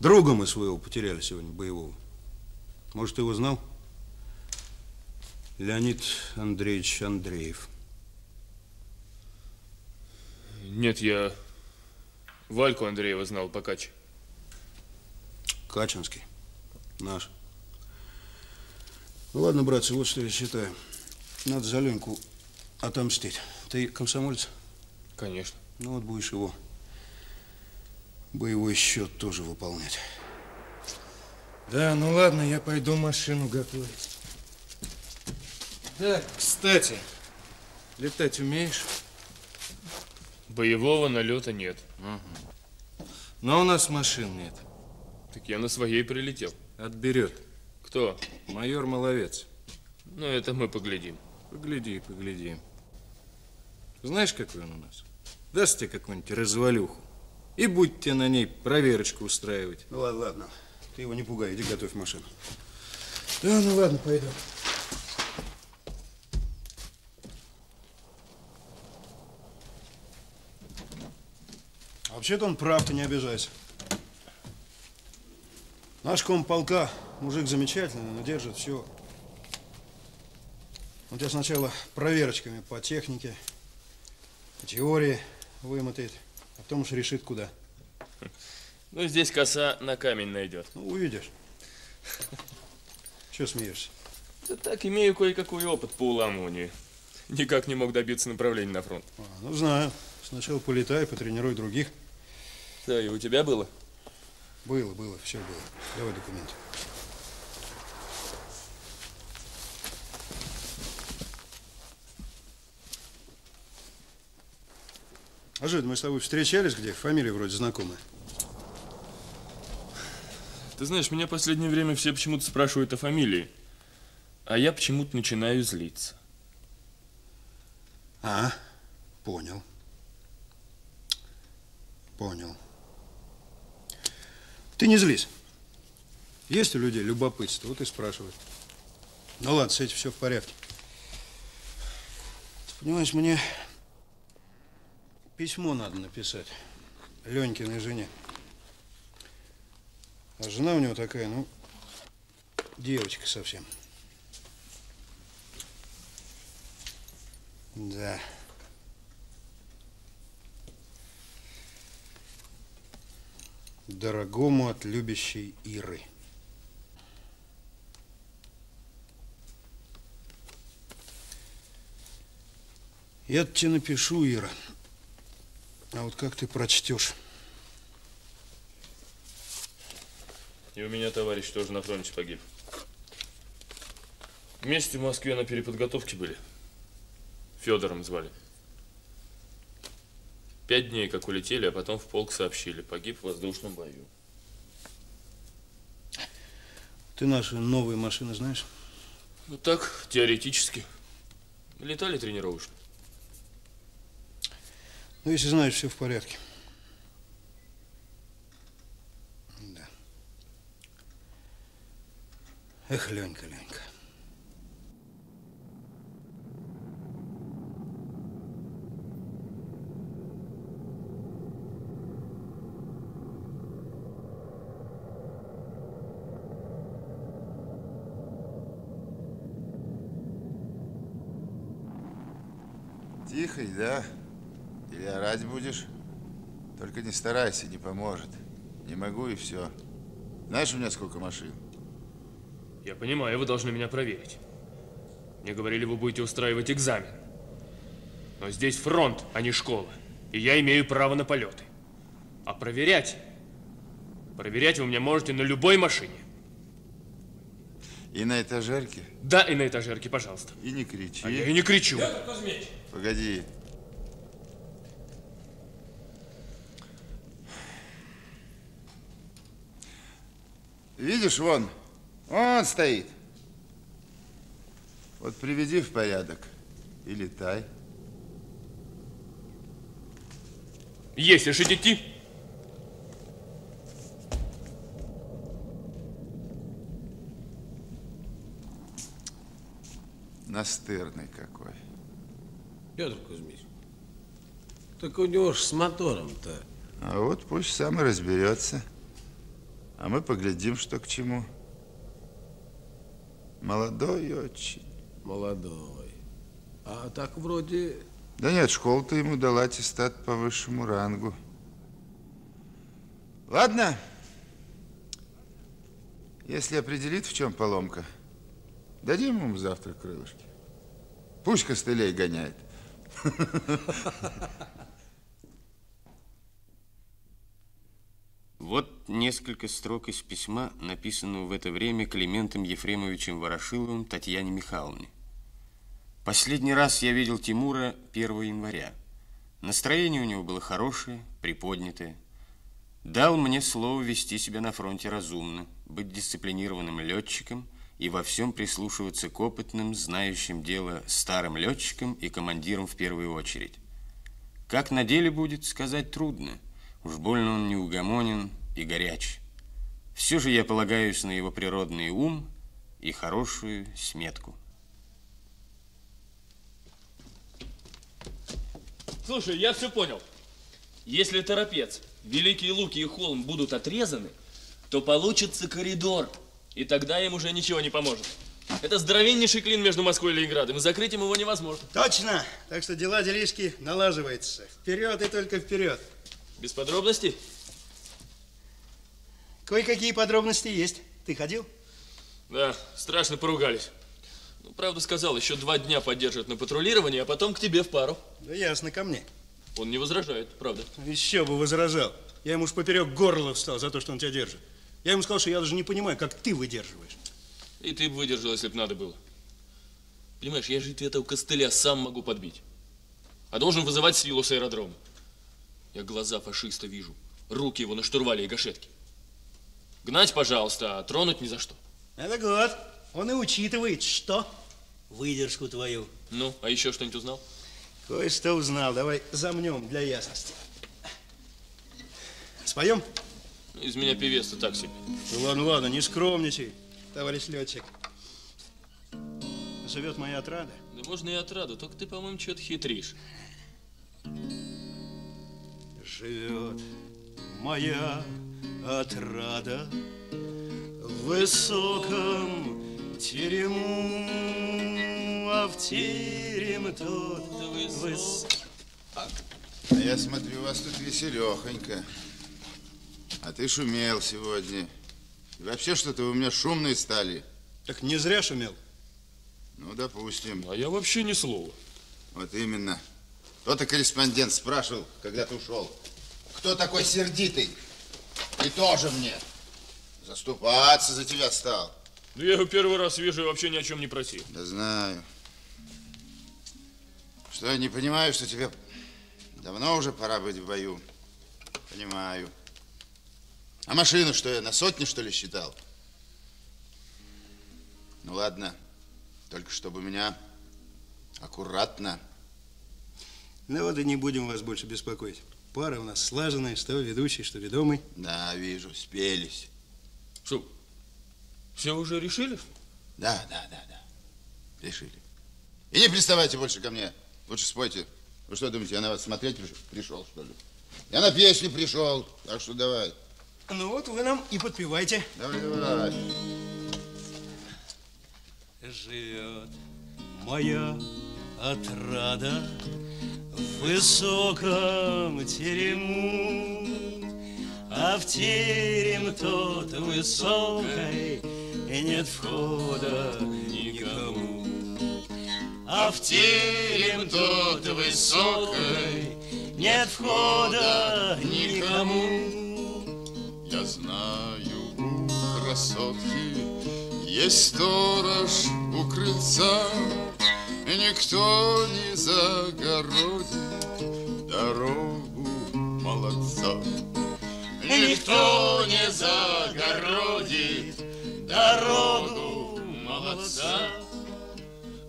Друга мы своего потеряли сегодня, боевого. Может, ты его знал? Леонид Андреевич Андреев. Нет, я Вальку Андреева знал по Каче. Качинский. Наш. Ну ладно, братцы, вот что я считаю. Надо за Леньку отомстить. Ты комсомолец? Конечно. Ну вот будешь его боевой счет тоже выполнять. Да, ну ладно, я пойду машину готовить. Да, кстати, летать умеешь? Боевого налета нет. Но у нас машин нет. Так я на своей прилетел. Отберет. Кто? Майор Маловец. Ну, это мы поглядим. Погляди, погляди. Знаешь, какой он у нас? Даст тебе какую-нибудь развалюху. И будь тебе на ней проверочку устраивать. Ну ладно, ладно. Ты его не пугай, иди готовь машину. Да, ну ладно, пойду. А Вообще-то он прав, ты не обижайся. Наш комполка мужик замечательный, но держит все. Он тебя сначала проверочками по технике, по теории вымотает, а потом уж решит куда. Ну, здесь коса на камень найдет. Ну, увидишь. Чего смеешься? Да так, имею кое-какой опыт по уламыванию. Никак не мог добиться направления на фронт. А, ну, знаю. Сначала полетай, потренируй других. Да, и у тебя было? Было, было, все было. Давай документы. А Жид, мы с тобой встречались где? Фамилии вроде знакомые. Ты знаешь, меня в последнее время все почему-то спрашивают о фамилии. А я почему-то начинаю злиться. А, понял. Понял. Ты не злись. Есть у людей любопытство, вот и спрашивают. Ну ладно, с этим все в порядке. Ты понимаешь, мне письмо надо написать Ленькиной жене. А жена у него такая, ну, девочка совсем. Да. Дорогому от любящей Иры. Я тебе напишу, Ира. А вот как ты прочтешь? И у меня товарищ тоже на фронте погиб. Вместе в Москве на переподготовке были. Федором звали. Пять дней как улетели, а потом в полк сообщили. Погиб в воздушном бою. Ты наши новые машины знаешь? Ну так, теоретически. Летали тренировочно. Ну, если знаешь, все в порядке. Да. Эх, Ленька, Ленька. Тихий, да? Орать будешь? Только не старайся, не поможет. Не могу и все. Знаешь, у меня сколько машин? Я понимаю, вы должны меня проверить. Мне говорили, вы будете устраивать экзамен. Но здесь фронт, а не школа. И я имею право на полеты. А проверять... Проверять вы меня можете на любой машине. И на этажерке? Да, и на этажерке, пожалуйста. И не кричи. А я и не кричу. Петр Кузьмич! Погоди. Видишь, вон, он стоит. Вот приведи в порядок и летай. Есть, решить идти? Настырный какой. Петр Кузьмич, так у него ж с мотором-то. А вот пусть сам и разберется. А мы поглядим, что к чему. Молодой очень. Молодой. А так вроде... Да нет, школа-то ему дала аттестат по высшему рангу. Ладно. Если определит, в чем поломка, дадим ему завтра крылышки. Пусть костылей гоняет. несколько строк из письма, написанного в это время Климентом Ефремовичем Ворошиловым Татьяне Михайловне. Последний раз я видел Тимура 1 января. Настроение у него было хорошее, приподнятое. Дал мне слово вести себя на фронте разумно, быть дисциплинированным летчиком и во всем прислушиваться к опытным, знающим дело старым летчикам и командирам в первую очередь. Как на деле будет, сказать трудно. Уж больно он неугомонен и горяч. Все же я полагаюсь на его природный ум и хорошую сметку. Слушай, я все понял. Если торопец, Великие Луки и Холм будут отрезаны, то получится коридор, и тогда им уже ничего не поможет. Это здоровеннейший клин между Москвой и Ленинградом, и закрыть им его невозможно. Точно! Так что дела, делишки налаживаются. Вперед и только вперед. Без подробностей? Кое-какие подробности есть. Ты ходил? Да, страшно поругались. Ну, правда сказал, еще два дня поддерживают на патрулировании, а потом к тебе в пару. Да ясно, ко мне. Он не возражает, правда. Еще бы возражал. Я ему ж поперек горла встал за то, что он тебя держит. Я ему сказал, что я даже не понимаю, как ты выдерживаешь. И ты бы выдержал, если бы надо было. Понимаешь, я же этого костыля сам могу подбить. А должен вызывать силу с аэродрома. Я глаза фашиста вижу, руки его на штурвале и гашетке. Гнать, пожалуйста, а тронуть ни за что. Это год. Он и учитывает, что? Выдержку твою. Ну, а еще что-нибудь узнал? Кое-что узнал. Давай замнем для ясности. Споем? Из меня певец-то так себе. Ну ладно, ладно, не скромничай, товарищ летчик. Живет моя отрада. Да можно и отраду, только ты, по-моему, что-то хитришь. Живет моя отрада в высоком терему, а в терем тот выс... А я смотрю, у вас тут веселехонько. А ты шумел сегодня. И вообще что-то вы у меня шумные стали. Так не зря шумел. Ну, допустим. А я вообще ни слова. Вот именно. Кто-то корреспондент спрашивал, когда ты ушел. Кто такой сердитый? И тоже мне. Заступаться за тебя стал. Да я его первый раз вижу и вообще ни о чем не просил. Да знаю. Что, не понимаю, что тебе давно уже пора быть в бою? Понимаю. А машину что я, на сотни, что ли, считал? Ну, ладно. Только чтобы меня аккуратно. Ну вот и не будем вас больше беспокоить. Пара у нас слаженная, что ведущий, что ведомый. Да, вижу, спелись. Что, все уже решили? Да, да, да, да. Решили. И не приставайте больше ко мне. Лучше спойте. Вы что думаете, я на вас смотреть пришел, что ли? Я на песню пришел, так что давай. Ну вот вы нам и подпевайте. Давай, давай. Живет моя отрада в высоком терему, а в терем тот высокой нет входа никому. А в терем тот высокой нет входа никому. Я знаю, у красотки есть сторож у крыльца, и никто не загородит дорогу молодца. Никто не загородит дорогу молодца.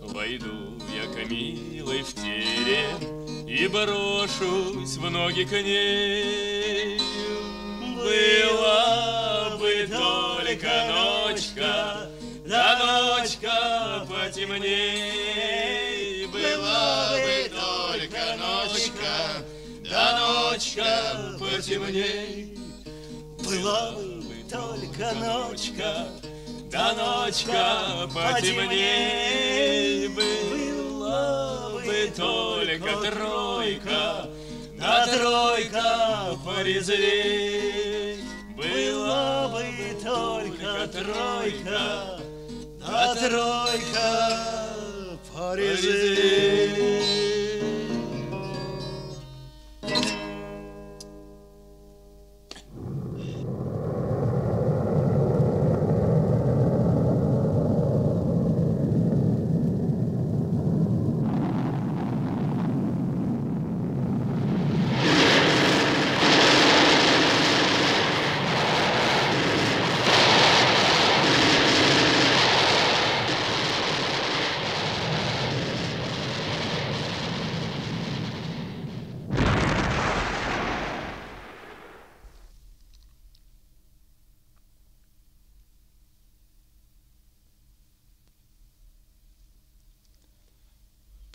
Войду я Камилой в терем и брошусь в ноги к ней. Была бы только ночка, да ночка потемней. Была бы только ночка, да ночка потемней. Была бы только ночка, да ночка потемней. Была бы только тройка, да тройка порезвей. Была бы только тройка, да тройка порезвей.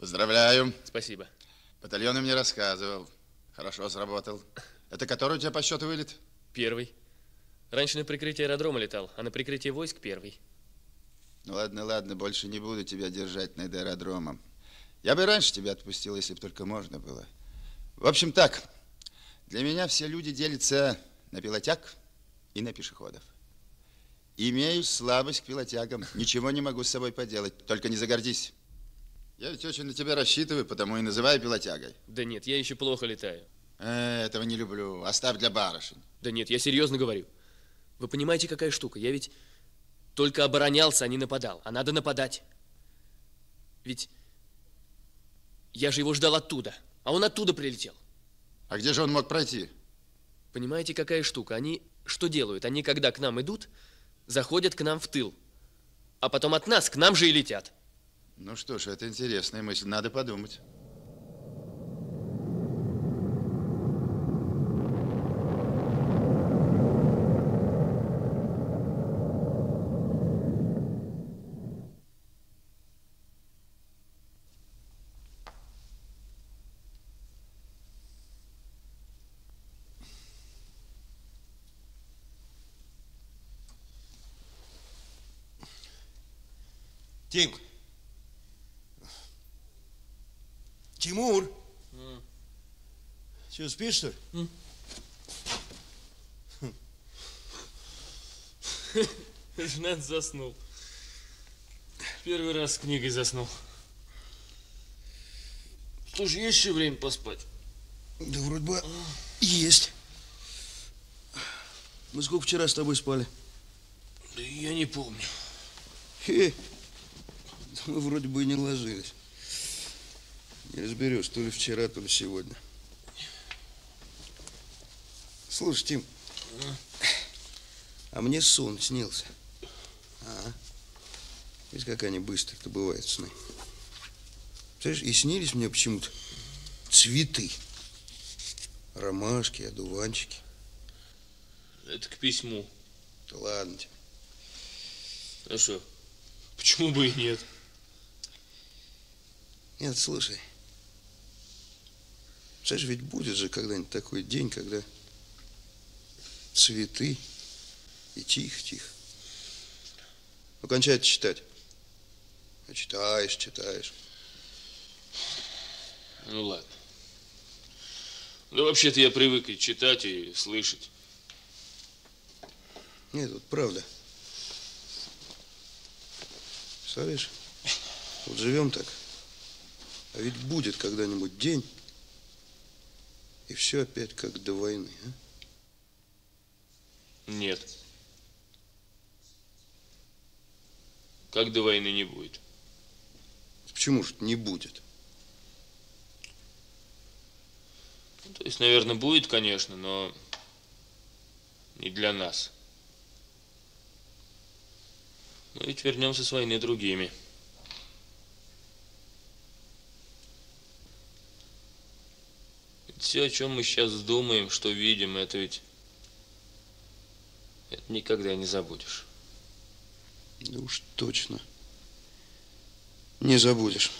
Поздравляю. Спасибо. Батальон мне рассказывал. Хорошо сработал. Это который у тебя по счету вылет? Первый. Раньше на прикрытие аэродрома летал, а на прикрытие войск первый. Ну ладно, ладно, больше не буду тебя держать над аэродромом. Я бы раньше тебя отпустил, если бы только можно было. В общем так, для меня все люди делятся на пилотяг и на пешеходов. Имею слабость к пилотягам, ничего не могу с собой поделать, только не загордись. Я ведь очень на тебя рассчитываю, потому и называю пилотягой. Да нет, я еще плохо летаю. Э, этого не люблю, оставь для барышень. Да нет, я серьезно говорю. Вы понимаете, какая штука? Я ведь только оборонялся, а не нападал. А надо нападать. Ведь я же его ждал оттуда, а он оттуда прилетел. А где же он мог пройти? Понимаете, какая штука? Они что делают? Они, когда к нам идут, заходят к нам в тыл. А потом от нас к нам же и летят. Ну что ж, это интересная мысль, надо подумать. Тим. Тимур. Че, спишь, что ли? Жнат заснул. Первый раз с книгой заснул. Слушай, есть еще время поспать? Да вроде бы есть. Мы сколько вчера с тобой спали? Да я не помню. Хе. Мы вроде бы и не ложились. Не разберешь, то ли вчера, то ли сегодня. Слушай, Тим, а мне сон снился. А, видишь, как они быстро-то бывают сны. Знаешь, и снились мне почему-то цветы. Ромашки, одуванчики. Это к письму. Да ладно тебе. А что? Почему бы и нет? Нет, слушай. Знаешь, ведь будет же когда-нибудь такой день, когда цветы и тихо-тихо. Ну, читать. А читаешь, читаешь. Ну ладно. Да вообще-то я привык и читать, и слышать. Нет, вот правда. Представляешь, вот живем так, а ведь будет когда-нибудь день, и все опять как до войны, а? Нет. Как до войны не будет. Почему же не будет? Ну, то есть, наверное, будет, конечно, но не для нас. Мы ведь вернемся с войны другими. Все, о чем мы сейчас думаем, что видим, это ведь это никогда не забудешь. Да уж точно. Не забудешь.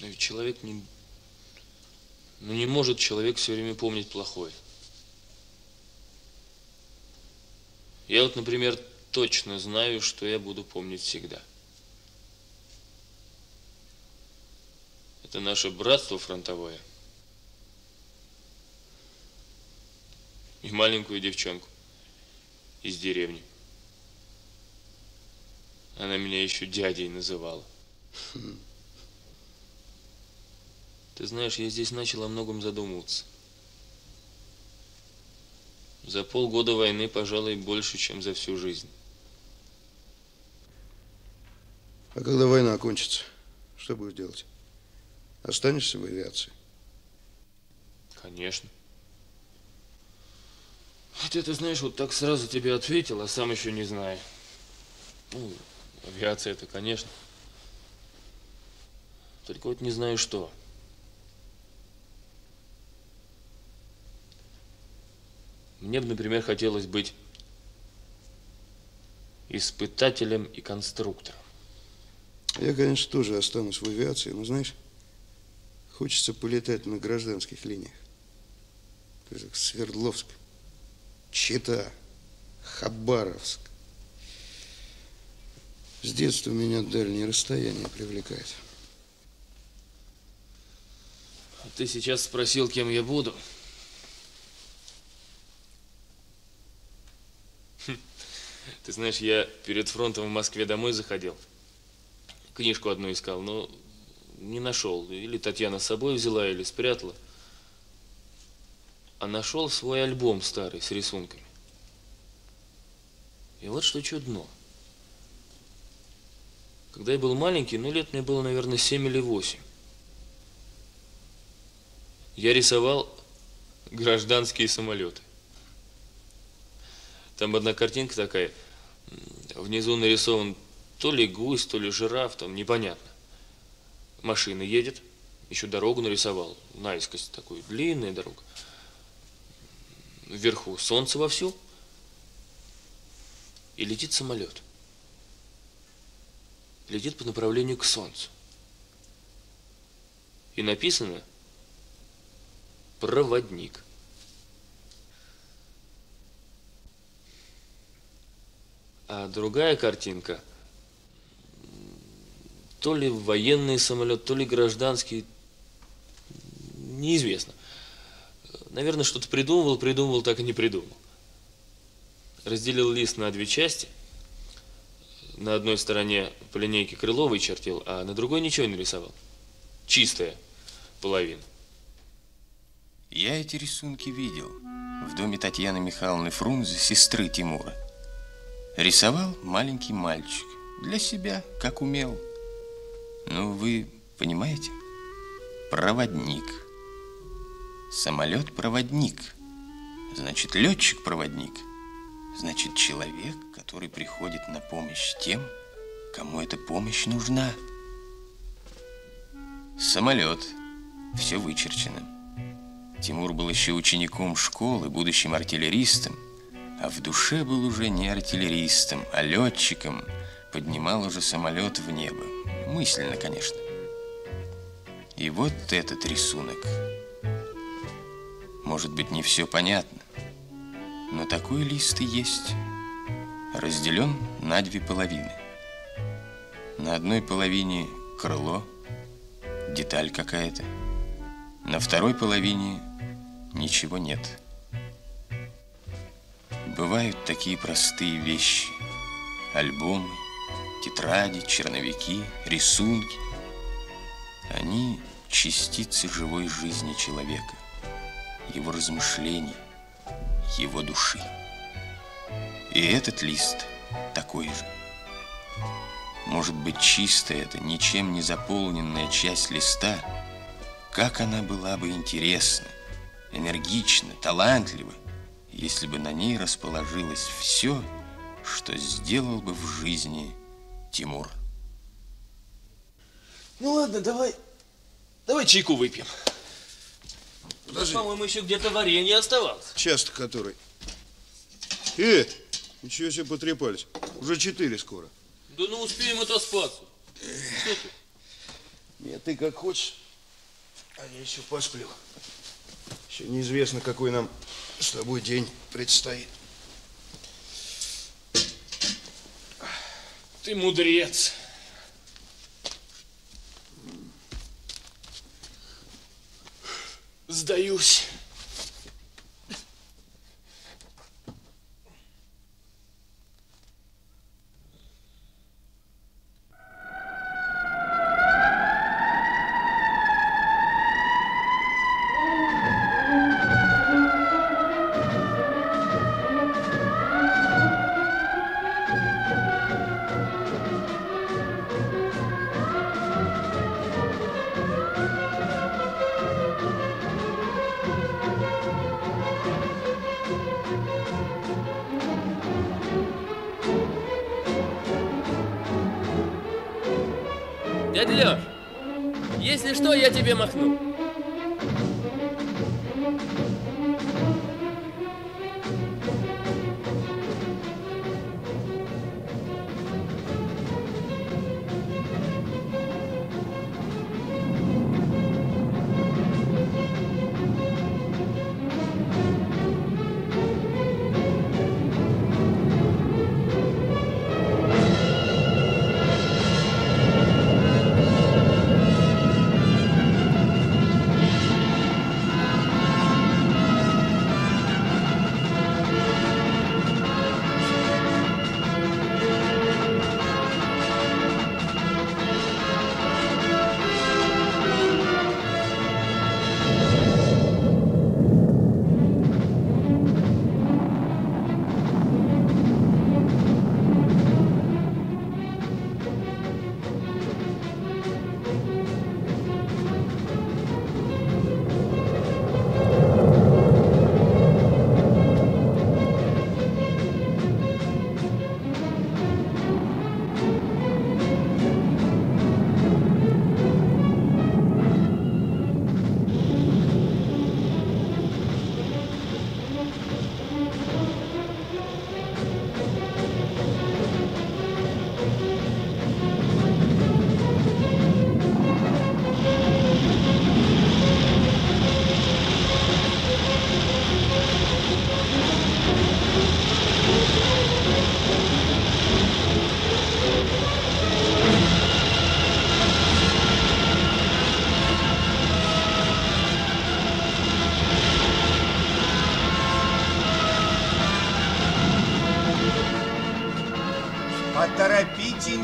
Но ведь человек не... Ну не может человек все время помнить плохое. Я вот, например, точно знаю, что я буду помнить всегда. Это наше братство фронтовое. И маленькую девчонку из деревни. Она меня еще дядей называла. Ты знаешь, я здесь начал о многом задумываться. За полгода войны, пожалуй, больше, чем за всю жизнь. А когда война окончится, что будешь делать? Останешься в авиации? Конечно. Хотя ты знаешь, вот так сразу тебе ответил, а сам еще не знаю. Ну, авиация это, конечно. Только вот не знаю что. Мне бы, например, хотелось быть испытателем и конструктором. Я, конечно, тоже останусь в авиации, но, знаешь, хочется полетать на гражданских линиях. Свердловск, Чита, Хабаровск. С детства меня дальние расстояния привлекают. Ты сейчас спросил, кем я буду. Хм. Ты знаешь, я перед фронтом в Москве домой заходил. Книжку одну искал, но не нашел. Или Татьяна с собой взяла, или спрятала. А нашел свой альбом старый с рисунками. И вот что чудно. Когда я был маленький, ну лет мне было, наверное, 7 или 8. Я рисовал гражданские самолеты. Там одна картинка такая. Внизу нарисован то ли гусь, то ли жираф, там непонятно. Машина едет, еще дорогу нарисовал, наискось такую, длинная дорога. Вверху солнце вовсю, и летит самолет. Летит по направлению к солнцу. И написано «Проводник». А другая картинка, то ли военный самолет, то ли гражданский, неизвестно. Наверное, что-то придумывал, придумывал, так и не придумал. Разделил лист на две части. На одной стороне по линейке Крыловой чертил, а на другой ничего не рисовал. Чистая половина. Я эти рисунки видел в доме Татьяны Михайловны Фрунзе, сестры Тимура. Рисовал маленький мальчик. Для себя, как умел. Ну, вы понимаете? Проводник. Самолет-проводник. Значит, летчик-проводник. Значит, человек, который приходит на помощь тем, кому эта помощь нужна. Самолет. Все вычерчено. Тимур был еще учеником школы, будущим артиллеристом а в душе был уже не артиллеристом, а летчиком, поднимал уже самолет в небо. Мысленно, конечно. И вот этот рисунок. Может быть, не все понятно, но такой лист и есть. Разделен на две половины. На одной половине крыло, деталь какая-то. На второй половине ничего нет. Бывают такие простые вещи. Альбомы, тетради, черновики, рисунки. Они частицы живой жизни человека, его размышлений, его души. И этот лист такой же. Может быть, чистая эта, ничем не заполненная часть листа, как она была бы интересна, энергична, талантлива, если бы на ней расположилось все, что сделал бы в жизни Тимур. Ну ладно, давай, давай чайку выпьем. Подожди. По-моему, еще где-то варенье оставалось. Час который. Э, ничего себе потрепались. Уже четыре скоро. Да ну успеем отоспаться. Что ты? Нет, ты как хочешь, а я еще посплю. Еще неизвестно, какой нам с тобой день предстоит. Ты мудрец. Сдаюсь.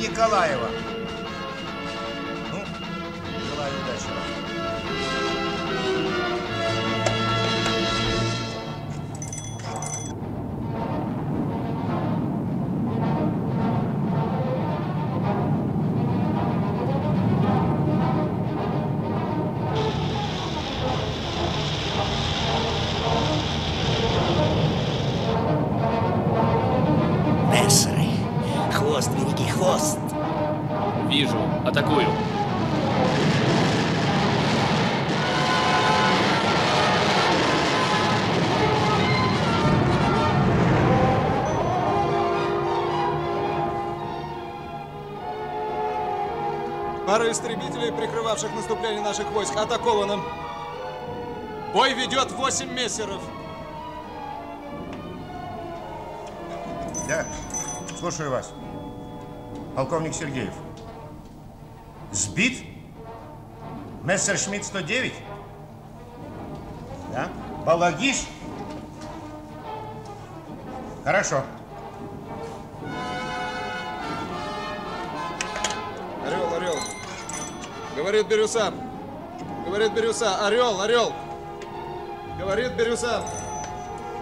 Николаева. Прикрывавших наступление наших войск, атакована. Бой ведет 8 мессеров. Да, слушаю вас. Полковник Сергеев. Сбит? Мессершмитт 109? Да? Балагиш? Хорошо. Говорит Бирюса. Говорит Бирюса. Орел, орел. Говорит Бирюса.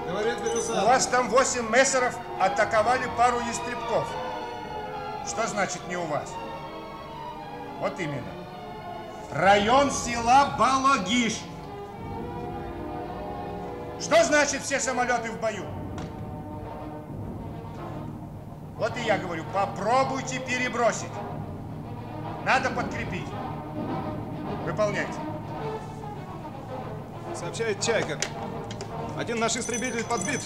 Говорит Бирюса. У вас там 8 мессеров атаковали пару ястребков. Что значит не у вас? Вот именно. Район села Балагиш. Что значит все самолеты в бою? Вот и я говорю, попробуйте перебросить. Надо подкрепить. Выполняйте. Сообщает Чайка. Один наш истребитель подбит.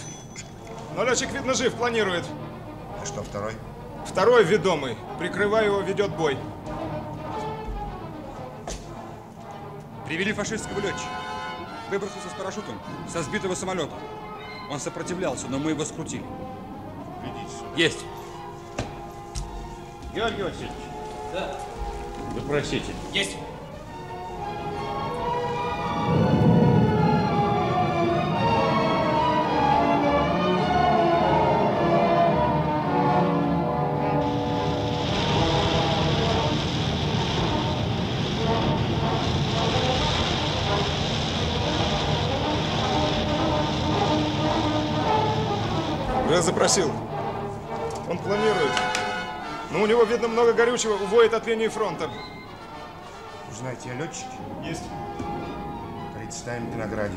Но летчик, видно, жив, планирует. А что второй? Второй ведомый. Прикрывая его, ведет бой. Привели фашистского летчика. Выбросился с парашютом со сбитого самолета. Он сопротивлялся, но мы его скрутили. Есть. Георгий Васильевич. Да. Запросите. Есть. Уже запросил. Он планирует. Но у него, видно, много горючего, уводит от линии фронта. Узнаете о летчике? Есть. Представим к награде.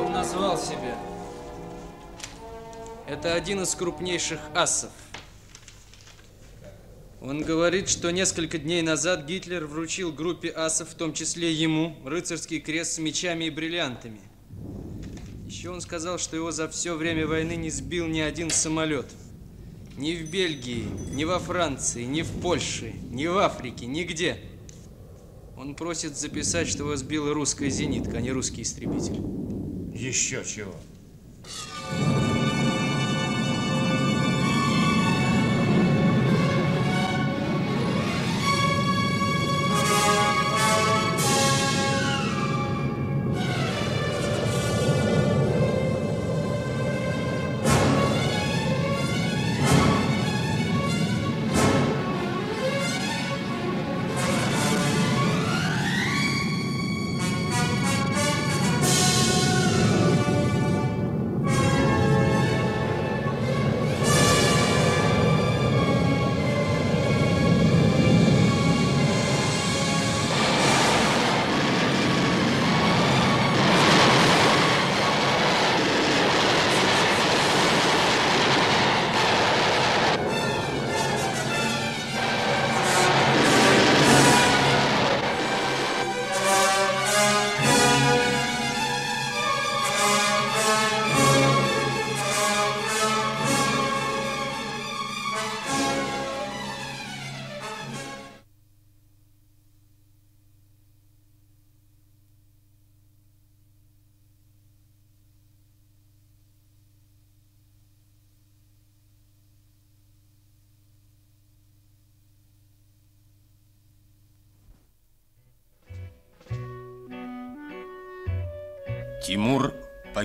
Он назвал себя. Это один из крупнейших асов. Он говорит, что несколько дней назад Гитлер вручил группе асов, в том числе ему, рыцарский крест с мечами и бриллиантами. Еще он сказал, что его за все время войны не сбил ни один самолет. Ни в Бельгии, ни во Франции, ни в Польше, ни в Африке, нигде. Он просит записать, что его сбила русская зенитка, а не русский истребитель. Еще чего?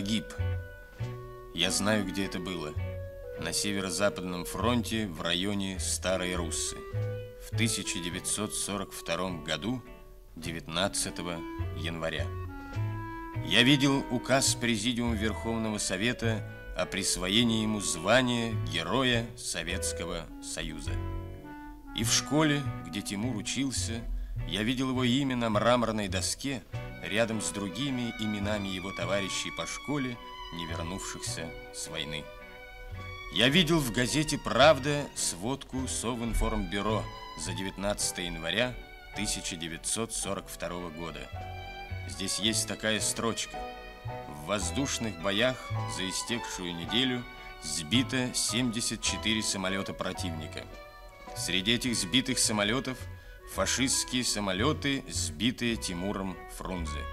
Погиб. Я знаю, где это было. На северо-западном фронте в районе Старой Руссы. В 1942 году, 19 января. Я видел указ Президиума Верховного Совета о присвоении ему звания Героя Советского Союза. И в школе, где Тимур учился, я видел его имя на мраморной доске рядом с другими именами его товарищей по школе, не вернувшихся с войны. Я видел в газете «Правда» сводку Совинформбюро за 19 января 1942 года. Здесь есть такая строчка. В воздушных боях за истекшую неделю сбито 74 самолета противника. Среди этих сбитых самолетов фашистские самолеты, сбитые Тимуром Фрунзе.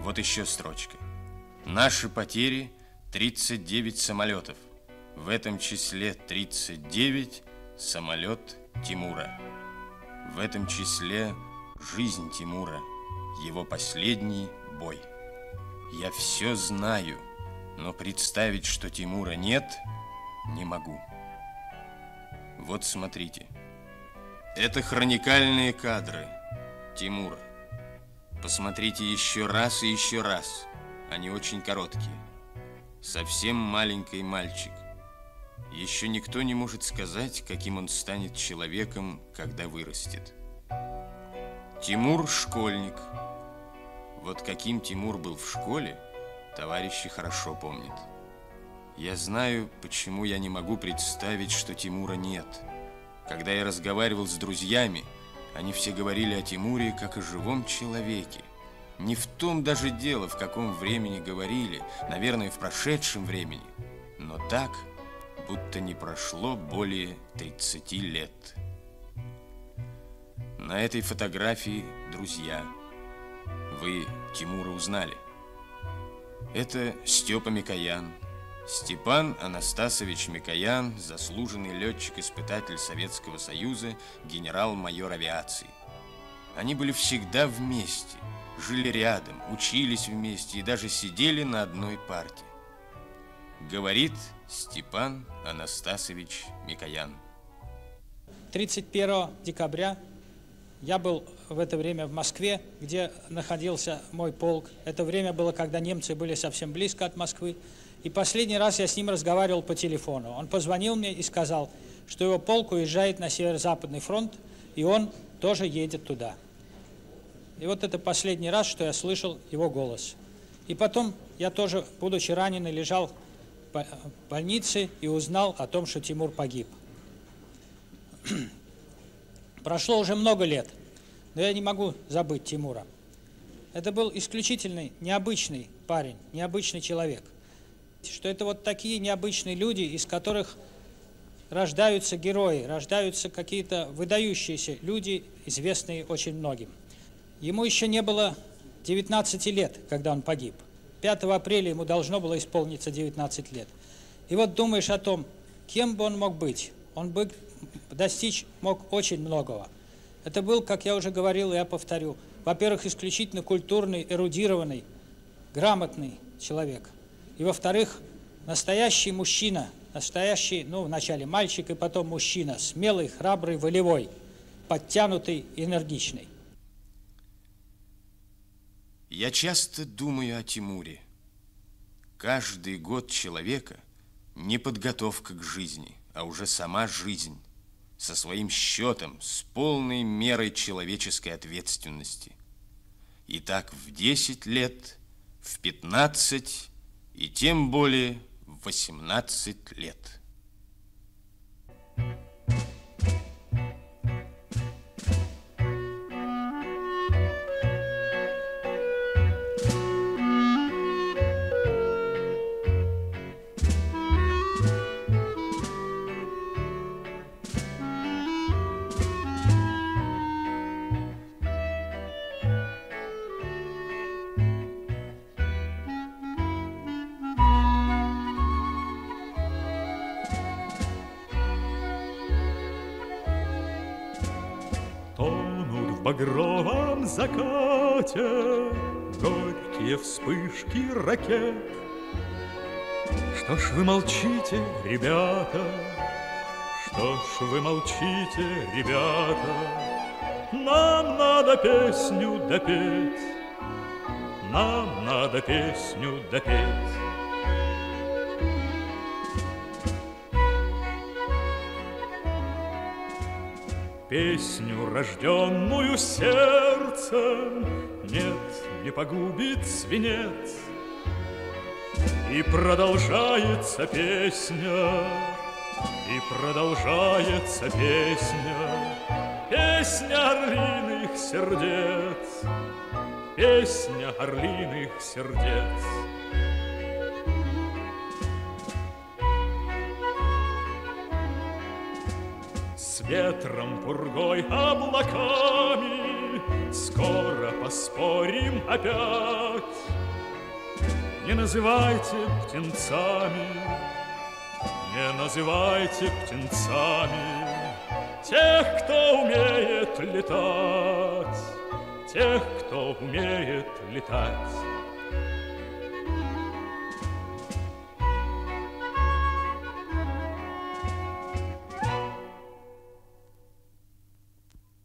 Вот еще строчка. Наши потери 39 самолетов. В этом числе 39 самолет Тимура. В этом числе жизнь Тимура, его последний бой. Я все знаю, но представить, что Тимура нет, не могу. Вот смотрите. Это хроникальные кадры Тимура. Посмотрите еще раз и еще раз. Они очень короткие. Совсем маленький мальчик. Еще никто не может сказать, каким он станет человеком, когда вырастет. Тимур – школьник. Вот каким Тимур был в школе, товарищи хорошо помнят. Я знаю, почему я не могу представить, что Тимура нет. Когда я разговаривал с друзьями, они все говорили о Тимуре как о живом человеке. Не в том даже дело, в каком времени говорили, наверное, в прошедшем времени, но так, будто не прошло более 30 лет. На этой фотографии друзья. Вы Тимура узнали. Это Степа Микоян, Степан Анастасович Микоян, заслуженный летчик-испытатель Советского Союза, генерал-майор авиации. Они были всегда вместе, жили рядом, учились вместе и даже сидели на одной парте. Говорит Степан Анастасович Микоян. 31 декабря я был в это время в Москве, где находился мой полк. Это время было, когда немцы были совсем близко от Москвы. И последний раз я с ним разговаривал по телефону. Он позвонил мне и сказал, что его полк уезжает на северо-западный фронт, и он тоже едет туда. И вот это последний раз, что я слышал его голос. И потом я тоже, будучи раненый, лежал в больнице и узнал о том, что Тимур погиб. Прошло уже много лет, но я не могу забыть Тимура. Это был исключительный, необычный парень, необычный человек. Что это вот такие необычные люди, из которых рождаются герои, рождаются какие-то выдающиеся люди, известные очень многим. Ему еще не было 19 лет, когда он погиб. 5 апреля ему должно было исполниться 19 лет. И вот думаешь о том, кем бы он мог быть. Он бы достичь мог очень многого. Это был, как я уже говорил, я повторю, во-первых, исключительно культурный, эрудированный, грамотный человек. И во-вторых, настоящий мужчина, настоящий, ну, вначале мальчик и потом мужчина, смелый, храбрый, волевой, подтянутый, энергичный. Я часто думаю о Тимуре. Каждый год человека не подготовка к жизни, а уже сама жизнь со своим счетом, с полной мерой человеческой ответственности. И так в 10 лет, в 15 и тем более в 18 лет. багровом закате горькие вспышки ракет. Что ж вы молчите, ребята? Что ж вы молчите, ребята? Нам надо песню допеть, Нам надо песню допеть. Песню, рожденную сердцем, Нет, не погубит свинец. И продолжается песня, И продолжается песня, Песня орлиных сердец, Песня орлиных сердец. Ветром, пургой, облаками Скоро поспорим опять. Не называйте птенцами, не называйте птенцами Тех, кто умеет летать, тех, кто умеет летать.